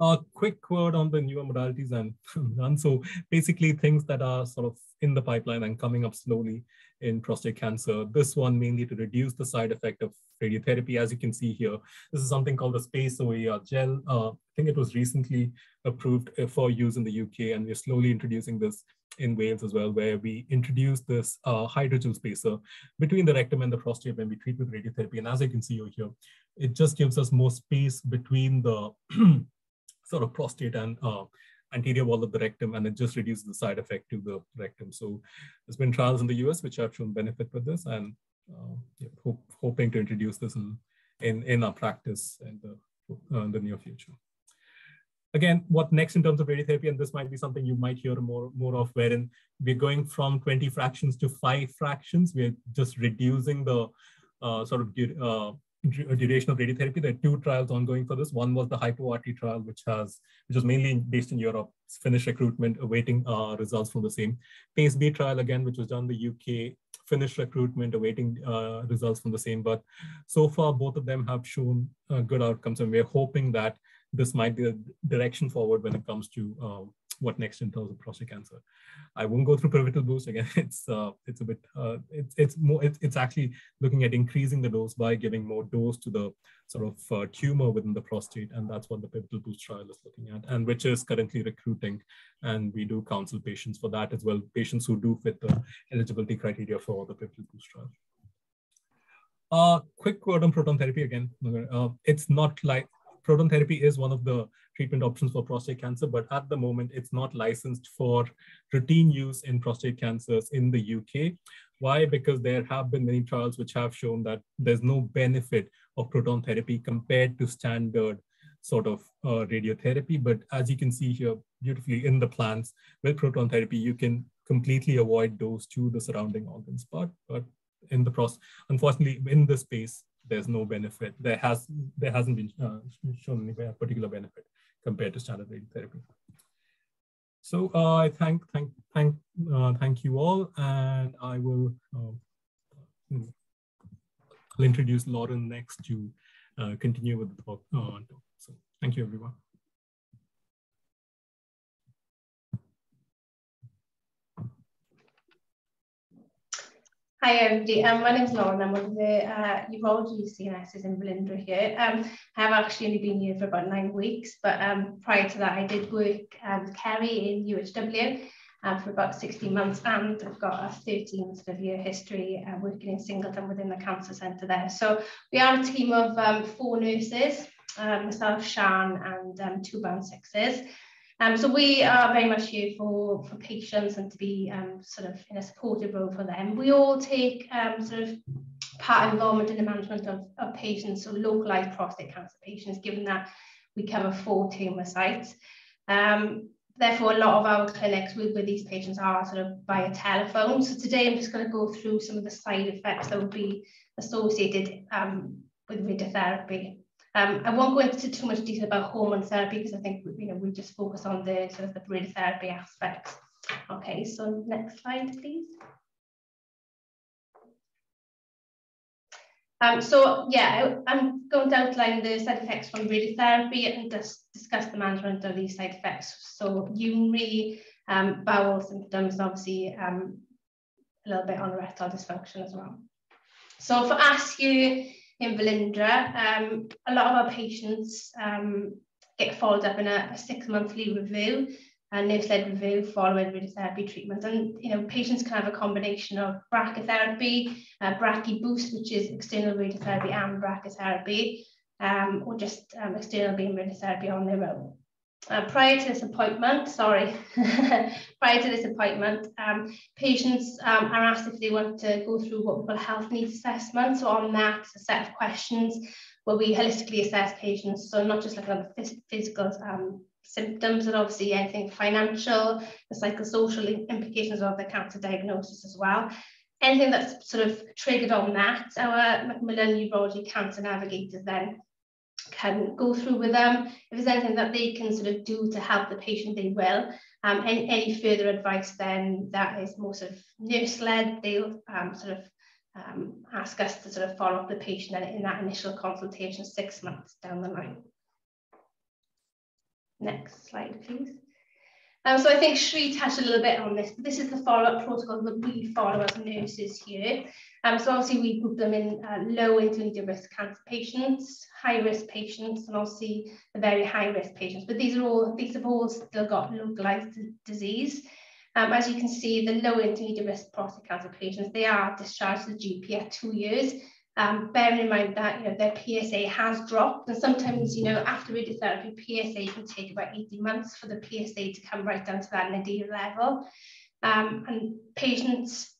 A quick word on the newer modalities and none. So basically things that are sort of in the pipeline and coming up slowly in prostate cancer. This one mainly to reduce the side effect of radiotherapy. As you can see here, this is something called the Space OAR gel. Uh, I think it was recently approved uh, for use in the UK, and we're slowly introducing this in Wales as well, where we introduce this uh, hydrogel spacer between the rectum and the prostate when we treat with radiotherapy. And as you can see over here, it just gives us more space between the sort of prostate and uh, anterior wall of the rectum, and it just reduces the side effect to the rectum. So there's been trials in the US which have shown benefit with this, and uh, yeah, hope, hoping to introduce this in, in, in our practice in the, uh, in the near future. Again, what next in terms of radiotherapy, and this might be something you might hear more, more of, wherein we're going from 20 fractions to five fractions. We're just reducing the uh, sort of uh, duration of radiotherapy. There are two trials ongoing for this. One was the HypoRT trial, which has which was mainly based in Europe, it's finished recruitment, awaiting uh, results from the same. PACE-B trial again, which was done in the UK, finished recruitment, awaiting uh, results from the same. But so far, both of them have shown uh, good outcomes, and we're hoping that this might be a direction forward when it comes to um, what next in terms of prostate cancer. I won't go through pivotal boost again. It's uh, it's a bit uh, it's it's more it's, it's actually looking at increasing the dose by giving more dose to the sort of uh, tumor within the prostate, and that's what the pivotal boost trial is looking at, and which is currently recruiting, and we do counsel patients for that as well, patients who do fit the eligibility criteria for the pivotal boost trial. Uh, quick word on proton therapy again. Uh, it's not like proton therapy is one of the treatment options for prostate cancer, but at the moment it's not licensed for routine use in prostate cancers in the UK. Why? Because there have been many trials which have shown that there's no benefit of proton therapy compared to standard sort of uh, radiotherapy. But as you can see here beautifully in the plants with proton therapy, you can completely avoid those to the surrounding organs. But, but in the process, unfortunately, in this space, there's no benefit. There has there hasn't been uh, shown any particular benefit compared to standard radiotherapy. So uh, I thank thank thank uh, thank you all, and I will uh, I'll introduce Lauren next to uh, continue with the talk. Uh, so thank you, everyone. Hi everybody, um, my name is Lauren. I'm one of the uh, urology CNSs in Velindre here. Um, I have actually only been here for about nine weeks, but um, prior to that I did work um, with Kerry in UHW um, for about 16 months and I've got a 13 sort of year history uh, working in Singleton within the cancer centre there. So we are a team of um, four nurses, uh, myself, Shan and um, two band sixes. Um, so we are very much here for, for patients and to be um, sort of in a supportive role for them. We all take um, sort of part involvement in the management of, of patients, so localized prostate cancer patients, given that we cover four tumour sites. Um, therefore, a lot of our clinics with, with these patients are sort of via telephone. So today I'm just going to go through some of the side effects that would be associated um, with radiotherapy. Um, I won't go into too much detail about hormone therapy because I think you know we just focus on the sort of the radiotherapy aspects. Okay, so next slide, please. Um, so yeah, I, am going to outline the side effects from radiotherapy and just discuss the management of these side effects. So urinary um, bowel symptoms, obviously um, a little bit on erectile dysfunction as well. So for ASCU, in Velindre. Um, a lot of our patients um, get followed up in a, a six monthly review, a nurse-led review following radiotherapy treatment. And you know, patients can have a combination of brachytherapy, uh, brachy-boost, which is external radiotherapy and brachytherapy, um, or just um, external beam radiotherapy on their own. Uh, prior to this appointment, sorry, prior to this appointment, um, patients um, are asked if they want to go through what we call health needs assessment. So on that, a set of questions where we holistically assess patients. So not just looking at the physical um, symptoms, but obviously anything financial, the psychosocial implications of the cancer diagnosis as well. Anything that's sort of triggered on that, our Macmillan Urology Cancer Navigators then can go through with them. If there's anything that they can sort of do to help the patient, they will. Um, and any further advice then that is more sort of nurse-led, they'll um, sort of um, ask us to sort of follow up the patient in that initial consultation six months down the line. Next slide, please. Um, so I think Shri touched a little bit on this, but this is the follow-up protocol that we follow as nurses here. Um, so obviously we group them in uh, low intermediate risk cancer patients, high risk patients, and obviously the very high risk patients. But these are all these have all still got localized disease. Um, as you can see, the low intermediate risk prostate cancer patients, they are discharged to the GP at two years. Um, bearing in mind that you know their PSA has dropped, and sometimes you know after radiotherapy, PSA can take about 18 months for the PSA to come right down to that nadir level. Um, and patients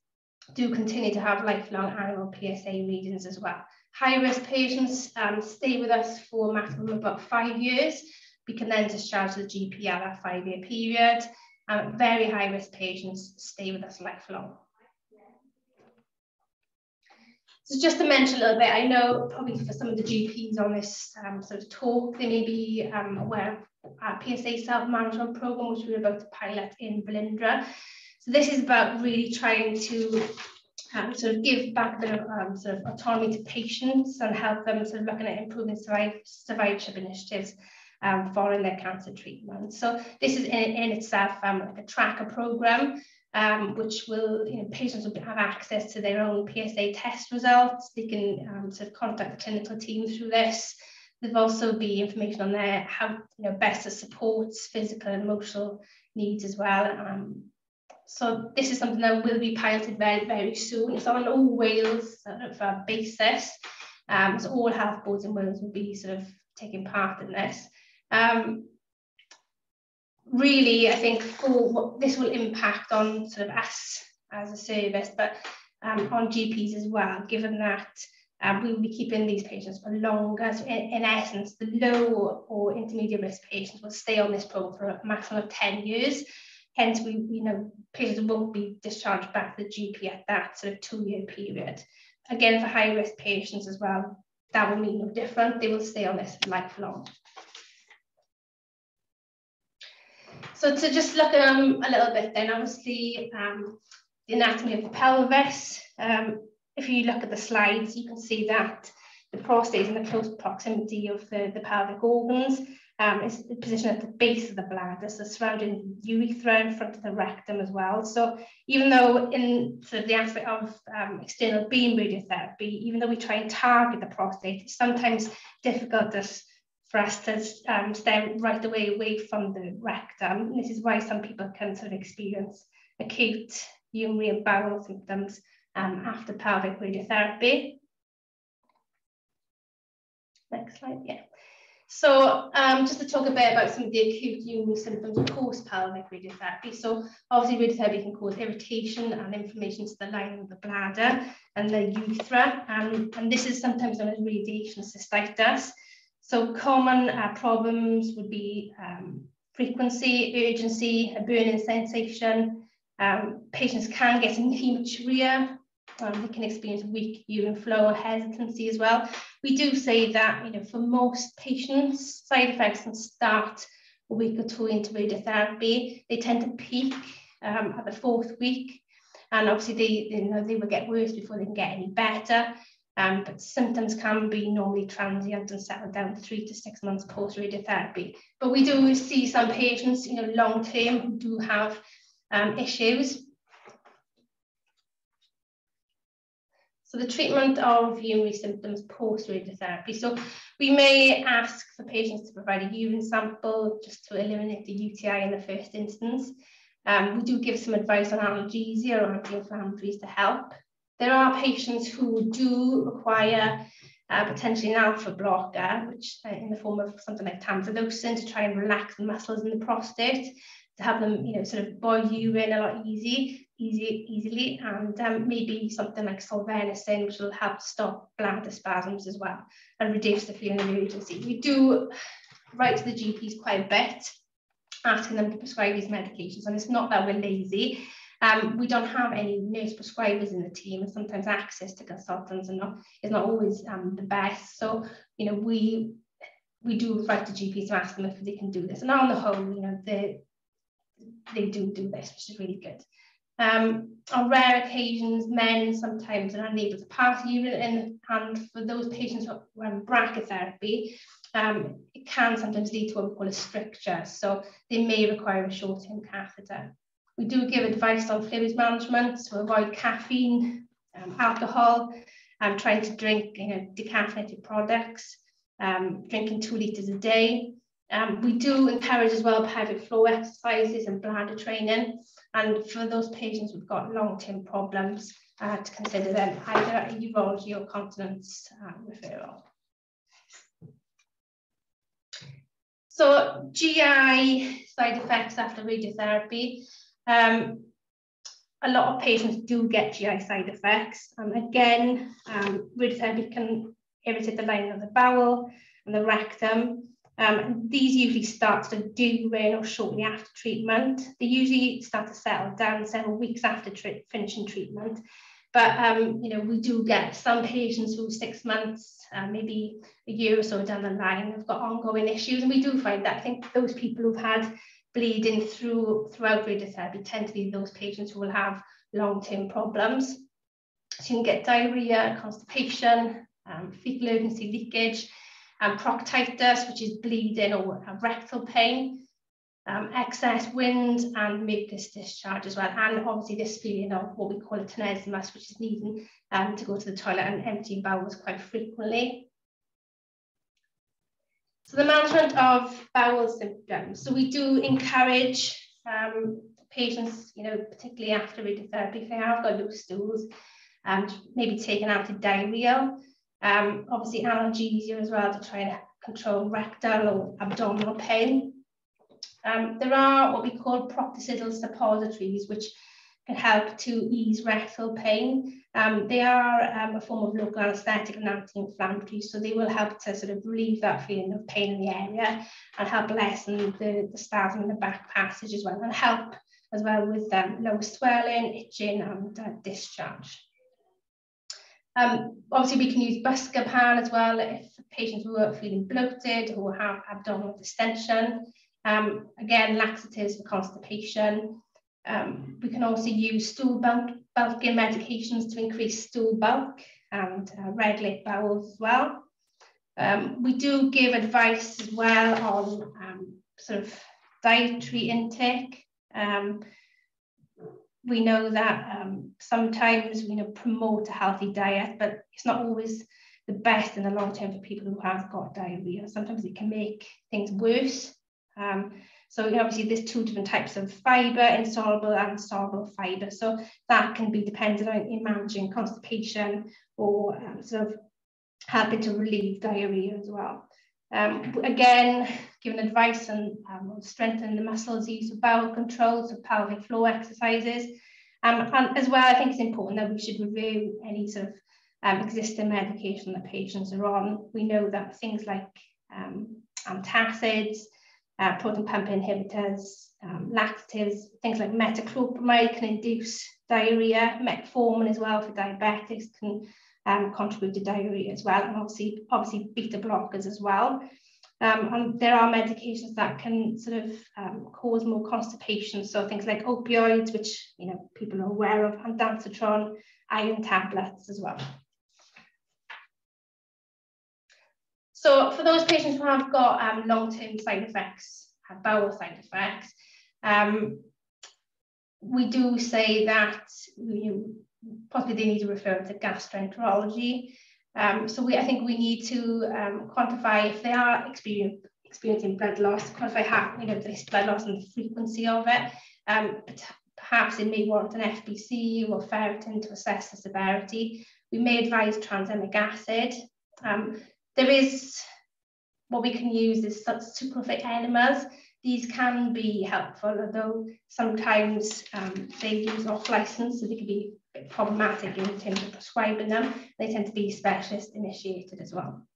do continue to have lifelong annual PSA readings as well. High risk patients um, stay with us for a maximum of about five years. We can then discharge the GP at that five year period. Um, very high risk patients stay with us lifelong. So just to mention a little bit, I know probably for some of the GPs on this um, sort of talk, they may be um, aware of our PSA self-management program, which we're about to pilot in Velindre. So this is about really trying to um, sort of give back a bit of sort of autonomy to patients and help them sort of looking at improving survivorship initiatives um, following their cancer treatment. So this is in, in itself um, like a tracker program, um, which will, you know, patients will have access to their own PSA test results. They can um, sort of contact the clinical team through this. There'll also be information on there how you know best to support physical and emotional needs as well. Um, so this is something that will be piloted very, very soon. It's on an all Wales sort of uh, basis. Um, so all health boards in Wales will be sort of taking part in this. Um, really, I think for this will impact on sort of us as a service, but um, on GPs as well, given that um, we will be keeping these patients for longer. So in, in, essence, the low or intermediate risk patients will stay on this program for a maximum of 10 years. Hence, we, you know, patients won't be discharged back to the GP at that sort of two-year period. Again, for high-risk patients as well, that will mean no different. They will stay on this lifelong. So to just look um, a little bit then, obviously um, the anatomy of the pelvis. Um, if you look at the slides, you can see that the prostate is in the close proximity of the, the pelvic organs. Um, it's positioned at the base of the bladder, so surrounding urethra in front of the rectum as well. So even though in sort of the aspect of um, external beam radiotherapy, even though we try and target the prostate, it's sometimes difficult to for us to um, stay right away away from the rectum. And This is why some people can sort of experience acute urinary bowel symptoms um, after pelvic radiotherapy. Next slide, yeah. So um, just to talk a bit about some of the acute urinary symptoms post-pelvic radiotherapy. So obviously radiotherapy can cause irritation and inflammation to the lining of the bladder and the urethra. And, and this is sometimes known as radiation cystitis. So common uh, problems would be um, frequency, urgency, a burning sensation. Um, patients can get hematuria. Um, they can experience weak urine flow or hesitancy as well. We do say that, you know, for most patients, side effects can start a week or two into radiotherapy. They tend to peak um, at the fourth week, and obviously they, you know, they will get worse before they can get any better. Um, but symptoms can be normally transient and settle down three to six months post radiotherapy. But we do see some patients, you know, long term who do have um, issues. So the treatment of urinary symptoms post radiotherapy. So we may ask for patients to provide a urine sample just to eliminate the UTI in the first instance. Um, we do give some advice on analgesia or anti-inflammatories to help. There are patients who do require uh, potentially an alpha blocker, which uh, in the form of something like tamsulosin to try and relax the muscles in the prostate, to have them, you know, sort of boil urine a lot easy, easy, easily, and um, maybe something like solifenacin, which will help stop bladder spasms as well and reduce the feeling of urgency. We do write to the GPs quite a bit, asking them to prescribe these medications, and it's not that we're lazy. Um, we don't have any nurse prescribers in the team, and sometimes access to consultants are not, is not always um, the best. So, you know, we we do write to GPs to ask them if they can do this. And on the whole, you know, they they do do this, which is really good. Um, on rare occasions, men sometimes are unable to pass urine, and, and for those patients who are on brachytherapy, um, it can sometimes lead to what we call a stricture. So they may require a short-term catheter. We do give advice on fluids management to avoid caffeine, um, alcohol, and um, trying to drink you know, decaffeinated products, um, drinking two litres a day. Um, we do encourage as well pelvic floor exercises and bladder training. And for those patients who've got long-term problems, uh, to consider them either a urology or continence uh, referral. So GI side effects after radiotherapy. Um, a lot of patients do get GI side effects. Um, again, um, radiotherapy can irritate the lining of the bowel and the rectum. Um, these usually start to do or shortly after treatment. They usually start to settle down several weeks after finishing treatment. But um, you know, we do get some patients who six months, uh, maybe a year or so down the line, have got ongoing issues, and we do find that. I think those people who've had bleeding through throughout radiotherapy tend to be those patients who will have long-term problems. So you can get diarrhea, constipation, um, fecal urgency leakage, and proctitis, which is bleeding or rectal pain um, excess wind and mucus discharge as well. And obviously this feeling of what we call a tenesmus, which is needing um, to go to the toilet and emptying bowels quite frequently. So the management of bowel symptoms. So we do encourage um, patients, you know, particularly after radiotherapy, if they have got loose stools, and um, maybe taken out to diarrhea. Um, obviously analgesia as well to try and control rectal or abdominal pain. Um, there are what we call Proctosedyl suppositories, which can help to ease rectal pain. Um, they are um, a form of local anesthetic and anti-inflammatory, so they will help to sort of relieve that feeling of pain in the area and help lessen the, the spasm in the back passage as well, and help as well with um, low swelling, itching, and uh, discharge. Um, obviously, we can use Buscopan as well if patients who are feeling bloated or have abdominal distension. Um, again, laxatives for constipation. Um, we can also use stool bulk, bulking medications to increase stool bulk and uh, regulate bowels as well. Um, we do give advice as well on um, sort of dietary intake. Um, we know that um, sometimes we know promote a healthy diet, but it's not always the best in the long term for people who have got diarrhea. Sometimes it can make things worse. So obviously there's two different types of fibre, insoluble and soluble fibre. So that can be dependent on in managing constipation or um, sort of helping to relieve diarrhea as well. Um, again, giving advice on um, strengthening the muscles, use of bowel control, so pelvic floor exercises. Um, and as well, I think it's important that we should review any sort of um, existing medication that patients are on. We know that things like um, antacids, uh, proton pump inhibitors, um, laxatives, things like metoclopramide can induce diarrhea, metformin as well for diabetics can um, contribute to diarrhea as well, and obviously, obviously beta blockers as well. Um, and there are medications that can sort of um, cause more constipation. So things like opioids, which you know people are aware of, and ondansetron, iron tablets as well. So for those patients who have got um, long-term side effects, have bowel side effects, um, we do say that you possibly they need to refer to gastroenterology. Um, so we, I think we need to um, quantify if they are experience, experiencing blood loss, quantify how, you know, this blood loss and the frequency of it. Um, perhaps it may warrant an FBC or ferritin to assess the severity. We may advise tranexamic acid. There is what we can use is sucralfate enemas. These can be helpful, although sometimes um, they use off license, so they can be a bit problematic in terms of prescribing them. They tend to be specialist initiated as well.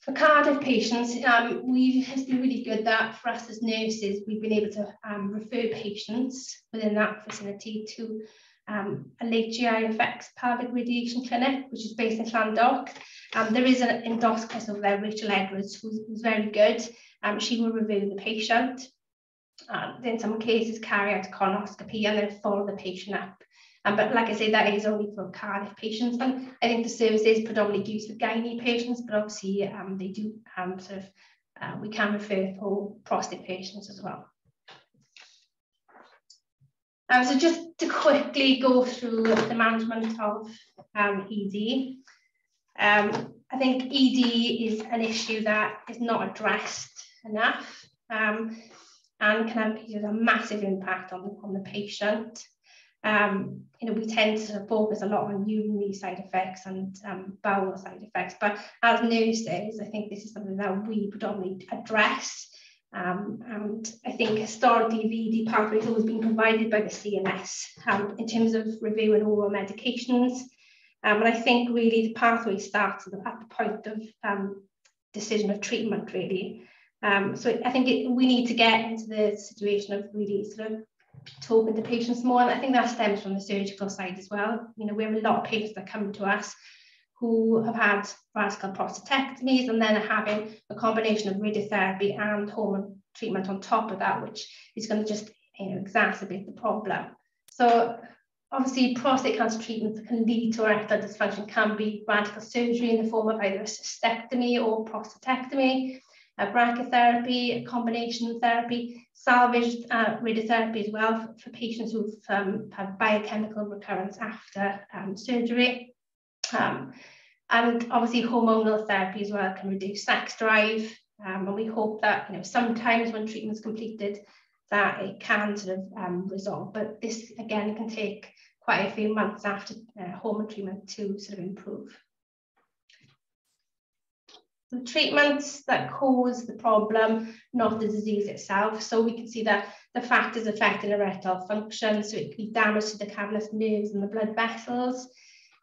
For Cardiff patients, um, we have been really good that for us as nurses, we've been able to um, refer patients within that facility to um, a late GI effects pelvic radiation clinic, which is based in Llandough. Um, there is an endoscopist over there, Rachel Edwards, who's, who's very good. Um, she will review the patient. Uh, in some cases, carry out colonoscopy and then follow the patient up Um, but like I say, that is only for Cardiff patients. And I think the service is predominantly used for gynae patients, but obviously um, they do um, sort of, uh, we can refer for prostate patients as well. Um, so just to quickly go through the management of um, ED. Um, I think ED is an issue that is not addressed enough um, and can have a massive impact on, on the patient. Um, you know, we tend to focus a lot on urinary side effects and um, bowel side effects, but as nurses, I think this is something that we predominantly address. Um, and I think historically the ED pathway has always been provided by the CNS um, in terms of reviewing oral medications. Um, and I think really the pathway starts at the, at the point of um, decision of treatment, really. Um, so I think it, we need to get into the situation of really sort of talking to patients more. And I think that stems from the surgical side as well. You know, we have a lot of patients that come to us who have had radical prostatectomies and then are having a combination of radiotherapy and hormone treatment on top of that, which is going to just you know, exacerbate the problem. So obviously prostate cancer treatment that can lead to erectile dysfunction can be radical surgery in the form of either a cystectomy or prostatectomy uh, brachytherapy, combination therapy, salvage uh, radiotherapy as well for, for patients who've um, had biochemical recurrence after um, surgery. Um, and obviously hormonal therapy as well can reduce sex drive. Um, and we hope that you know sometimes when treatment is completed that it can sort of um, resolve. But this again can take quite a few months after uh, hormone treatment to sort of improve the treatments that cause the problem, not the disease itself. So we can see that the factors affecting erectile function, so it could be damage to the cavernous nerves and the blood vessels,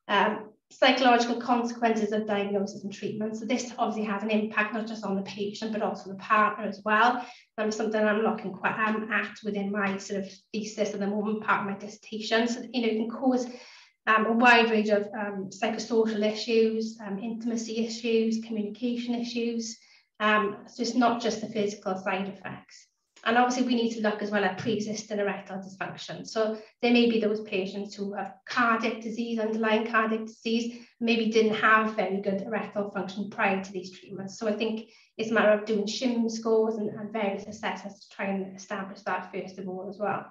um, psychological consequences of diagnosis and treatment. So this obviously has an impact not just on the patient, but also the partner as well. And something I'm looking quite um, at within my sort of thesis at the moment, part of my dissertation. So, you know, it can cause um, a wide range of um, psychosocial issues, um, intimacy issues, communication issues. Um, so it's not just the physical side effects. And obviously we need to look as well at pre-existing erectile dysfunction. So there may be those patients who have cardiac disease, underlying cardiac disease, maybe didn't have very good erectile function prior to these treatments. So I think it's a matter of doing shim scores and, and various assessments to try and establish that first of all as well.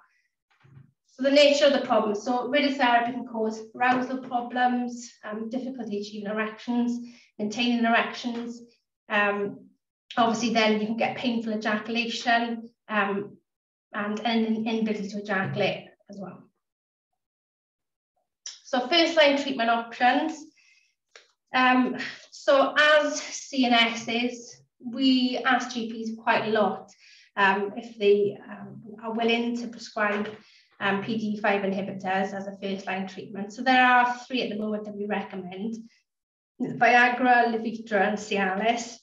So the nature of the problem. So radiotherapy can cause arousal problems, um, difficulty achieving erections, maintaining erections. Um, obviously then you can get painful ejaculation um, and an inability to ejaculate as well. So first line treatment options. Um, so as CNSs, we ask GPs quite a lot um, if they um, are willing to prescribe um, PDE5 inhibitors as a first line treatment. So there are three at the moment that we recommend. Viagra, Levitra and Cialis.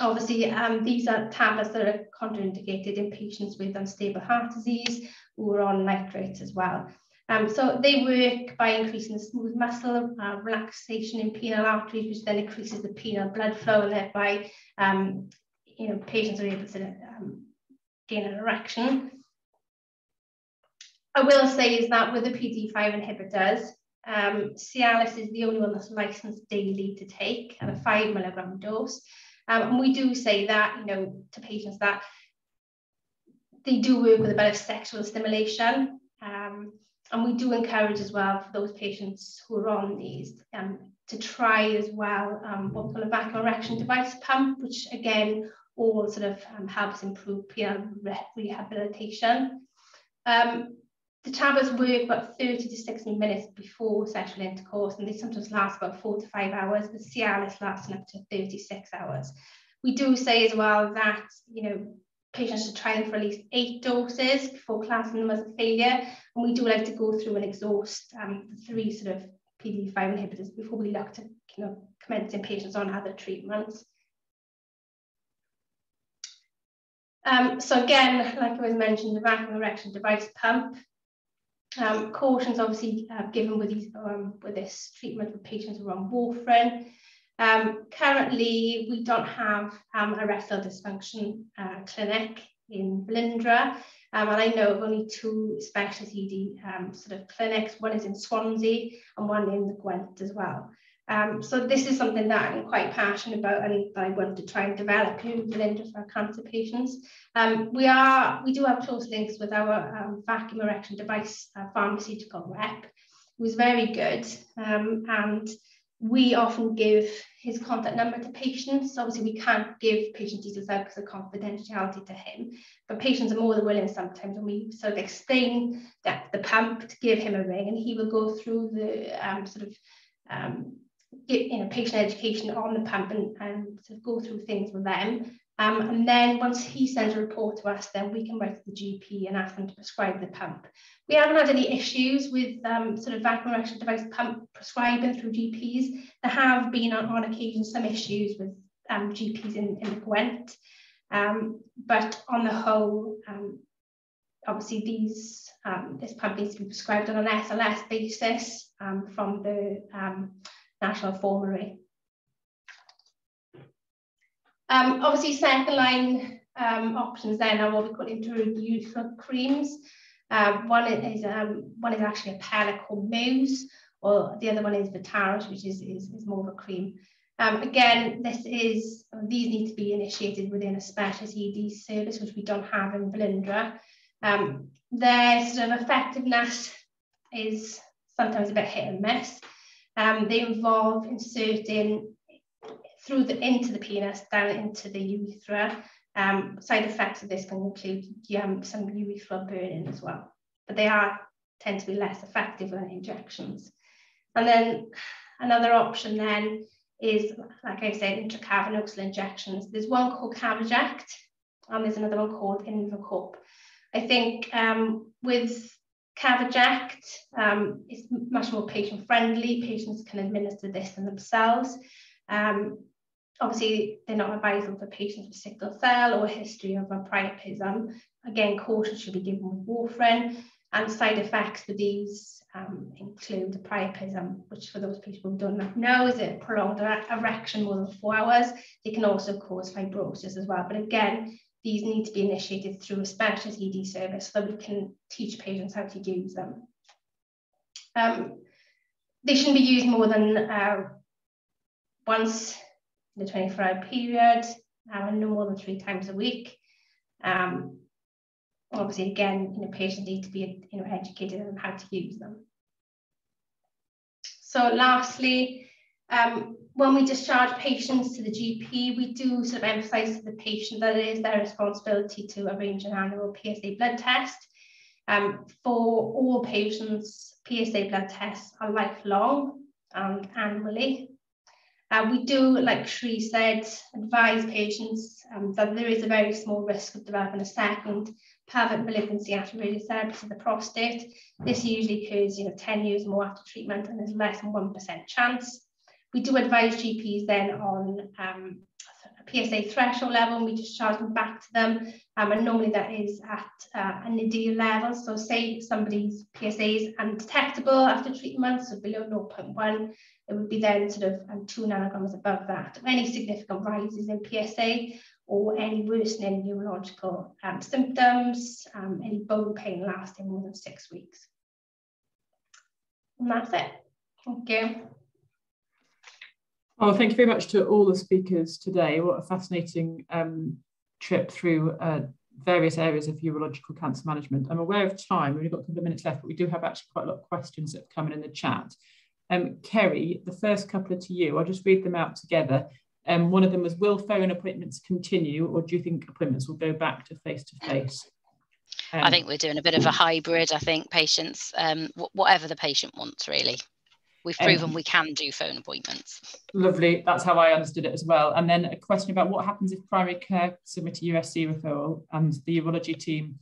Obviously, um, these are tablets that are contraindicated in patients with unstable heart disease who are on nitrates as well. Um, so they work by increasing the smooth muscle uh, relaxation in penile arteries, which then increases the penile blood flow, and thereby, um, you know, patients are able to um, gain an erection. I will say is that with the PDE5 inhibitors, um, Cialis is the only one that's licensed daily to take at a five milligram dose. Um, and we do say that, you know, to patients that they do work with a bit of sexual stimulation. Um, and we do encourage as well for those patients who are on these um, to try as well um, what we call a vacuum erection device pump, which again, all sort of um, helps improve re rehabilitation. Um, the tablets work about 30 to 60 minutes before sexual intercourse, and they sometimes last about four to five hours, but Cialis lasting up to 36 hours. We do say as well that, you know, patients should try them for at least eight doses before classing them as a failure. And we do like to go through and exhaust um, the three sort of PDE5 inhibitors before we look to, you know, commencing patients on other treatments. Um, so again, like I was mentioned, the vacuum erection device pump um, cautions obviously uh, given with, these, um, with this treatment for patients who are on warfarin. Um, currently, we don't have um, erectile dysfunction uh, clinic in Velindre. Um, and I know of only two specialist ED sort of clinics. One is in Swansea and one in the Gwent as well. Um, so this is something that I'm quite passionate about and I want to try and develop in Velindre for cancer patients. Um, we are we do have close links with our um, vacuum erection device uh, pharmaceutical rep, who's very good um, and we often give his contact number to patients. Obviously, we can't give patient details out because of confidentiality to him, but patients are more than willing sometimes when we sort of explain that the pump to give him a ring and he will go through the um, sort of um, get, you know, patient education on the pump and, and sort of go through things with them. Um, and then once he sends a report to us, then we can write to the GP and ask them to prescribe the pump. We haven't had any issues with um, sort of vacuum erection device pump prescribing through GPs. There have been on, on occasion some issues with um, GPs in, in the Gwent. Um, but on the whole, um, obviously these um, this pump needs to be prescribed on an SLS basis um, from the National Formulary. Um, obviously, second line um, options then are what we call intraurethral creams. Uh, one is um, one is actually a pellet called Muse, or the other one is Vitaros, which is, is, is more of a cream. Um, again, this is these need to be initiated within a specialist ED service, which we don't have in Velindre. Um, their sort of effectiveness is sometimes a bit hit and miss. Um, they involve inserting through the into the penis down into the urethra. Um, side effects of this can include um, some urethral burning as well, but they are tend to be less effective than injections. And then another option then is, like I said, intracavernosal injections. There's one called Caverject, and there's another one called Invicorp. I think um, with Caverject, um, it's much more patient friendly. Patients can administer this themselves. Um, Obviously, they're not advisable for patients with sickle cell or history of a priapism. Again, caution should be given with warfarin. And side effects with these um, include priapism, which for those people who don't know is a prolonged erection more than four hours. They can also cause fibrosis as well. But again, these need to be initiated through a specialist ED service so that we can teach patients how to use them. Um, they shouldn't be used more than uh, once in the 24 hour period, um, no more than three times a week. Um, obviously, again, you know, patients need to be you know, educated on how to use them. So lastly, um, when we discharge patients to the GP, we do sort of emphasize to the patient that it is their responsibility to arrange an annual PSA blood test. Um, for all patients, PSA blood tests are lifelong and annually. Uh, we do, like Shri said, advise patients um, that there is a very small risk of developing a second pelvic malignancy after radiotherapy to the prostate. This usually occurs, you know, 10 years more after treatment and there's less than 1% chance. We do advise GPs then on um, PSA threshold level and we discharge them back to them. Um, and normally that is at uh, a nadir level. So say somebody's PSA is undetectable after treatment, so below 0.1, it would be then sort of um, two nanograms above that. Any significant rises in PSA or any worsening neurological um, symptoms, um, any bone pain lasting more than six weeks. And that's it. Thank you. Oh, thank you very much to all the speakers today. What a fascinating um, trip through uh, various areas of urological cancer management. I'm aware of time, we've only got a couple of minutes left, but we do have actually quite a lot of questions that have come in in the chat. Um, Kerry, the first couple are to you. I'll just read them out together. Um, one of them was, will phone appointments continue or do you think appointments will go back to face-to-face? Um, I think we're doing a bit of a hybrid. I think patients, um, whatever the patient wants really. We've um, proven we can do phone appointments. Lovely. That's how I understood it as well. And then a question about what happens if primary care submit a USC referral and the urology team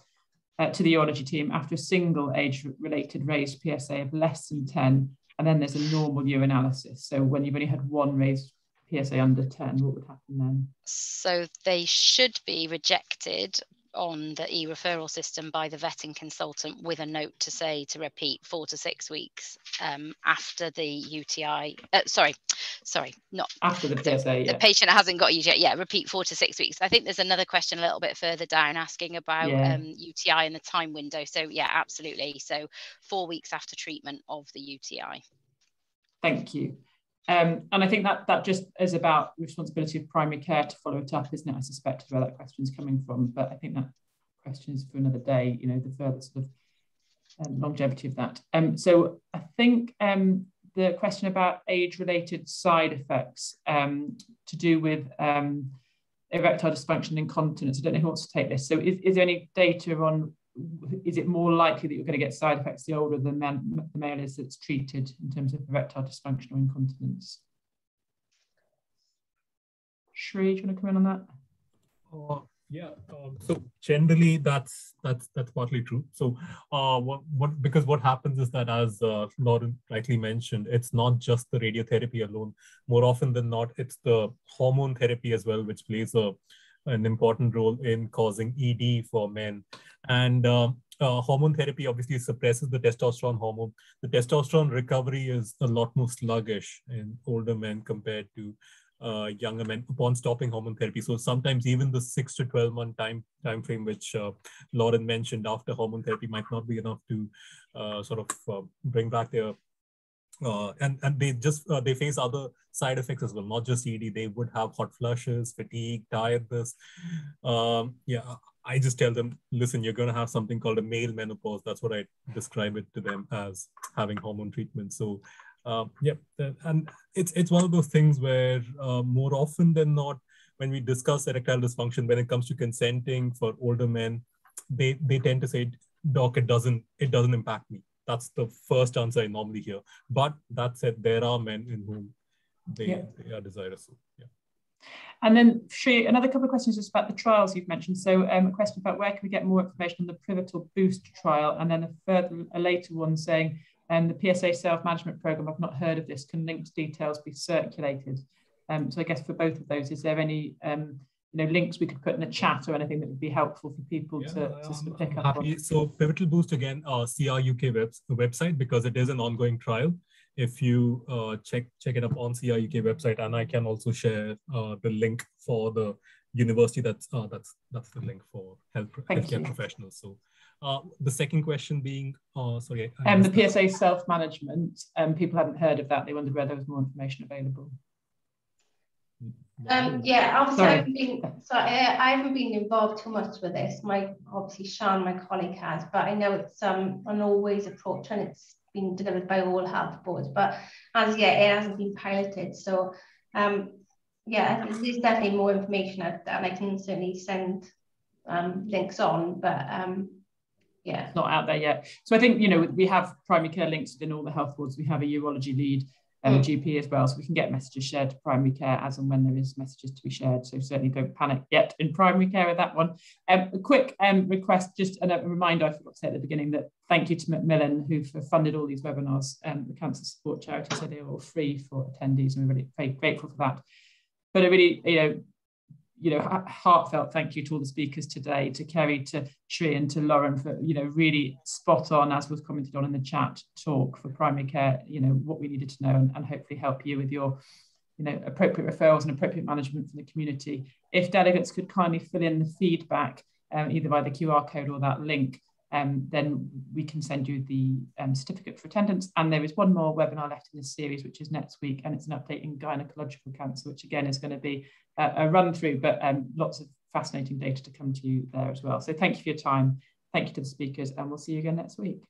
uh, to the urology team after a single age related raised PSA of less than 10 and then there's a normal urinalysis. So when you've only had one raised PSA under 10, what would happen then? So they should be rejected on the e-referral system by the vetting consultant with a note to say to repeat four to six weeks um, after the UTI. Uh, sorry, sorry, not after the PSA. The, yeah. the patient hasn't got UTI. Yeah, repeat four to six weeks. I think there's another question a little bit further down asking about yeah. um, UTI and the time window. So yeah, absolutely. So four weeks after treatment of the UTI. Thank you. Um, and I think that that just is about responsibility of primary care to follow it up, isn't it? I suspect is where that question is coming from, but I think that question is for another day. You know, the further sort of um, longevity of that. Um, so I think um, the question about age-related side effects um, to do with um, erectile dysfunction and incontinence. I don't know who wants to take this. So is, is there any data on is it more likely that you're going to get side effects the older the, man, the male is that's treated in terms of erectile dysfunction or incontinence? Shri, do you want to come in on that? Uh, yeah, um, so generally that's that's that's partly true. So uh, what, what because what happens is that as uh, Lauren rightly mentioned, it's not just the radiotherapy alone. More often than not, it's the hormone therapy as well, which plays a an important role in causing ED for men. And uh, uh, hormone therapy obviously suppresses the testosterone hormone. The testosterone recovery is a lot more sluggish in older men compared to uh, younger men upon stopping hormone therapy. So sometimes even the six to 12 month time, time frame, which uh, Lauren mentioned after hormone therapy might not be enough to uh, sort of uh, bring back their uh, and and they just uh, they face other side effects as well, not just ED. They would have hot flushes, fatigue, tiredness. Um, yeah, I just tell them, listen, you're going to have something called a male menopause. That's what I describe it to them as having hormone treatment. So, uh, yeah, and it's it's one of those things where uh, more often than not, when we discuss erectile dysfunction, when it comes to consenting for older men, they they tend to say, doc, it doesn't it doesn't impact me that's the first answer I normally hear. But that said, there are men in whom they, yeah. they are desirous. yeah. And then another couple of questions just about the trials you've mentioned. So um, a question about where can we get more information on the pivotal boost trial? And then a further, a later one saying, um, the PSA self-management program, I've not heard of this, can linked details be circulated? Um, so I guess for both of those, is there any um, you know links we could put in the chat or anything that would be helpful for people yeah, to, to sort of pick up on. So Pivotal Boost again, uh, CR UK web, website because it is an ongoing trial. If you uh, check check it up on CR UK website, and I can also share uh, the link for the university. That's uh, that's that's the link for health Thank healthcare you. professionals. So. Uh, the second question being, uh, sorry. I um, the PSA self-management, um, people hadn't heard of that. They wondered whether there was more information available. Um, yeah, obviously I haven't, been, so I, I, haven't been involved too much with this. My obviously Sean, my colleague, has, but I know it's um, an All Wales approach and it's been delivered by all health boards. But as yet, it hasn't been piloted. So um, yeah, there's definitely more information out there, and I can certainly send um, links on. But um, yeah, it's not out there yet. So I think you know we have primary care links within all the health boards. We have a urology lead um, mm. GP as well. So we can get messages shared to primary care as and when there is messages to be shared. So certainly don't panic yet in primary care with that one. Um, a quick um, request, just and a reminder, I forgot to say at the beginning that thank you to Macmillan who've funded all these webinars. Um, the Cancer Support Charity so they're all free for attendees and we're really very grateful for that. But I really, you know, you know, heartfelt thank you to all the speakers today, to Kerry, to Shri, and to Lauren for, you know, really spot on, as was commented on in the chat, talk for primary care, you know, what we needed to know and, and hopefully help you with your, you know, appropriate referrals and appropriate management from the community. If delegates could kindly fill in the feedback, um, either by the QR code or that link, um, then we can send you the um, certificate for attendance. And there is one more webinar left in this series, which is next week, and it's an update in gynecological cancer, which again is going to be a, run through, but um, lots of fascinating data to come to you there as well. So thank you for your time. Thank you to the speakers, and we'll see you again next week.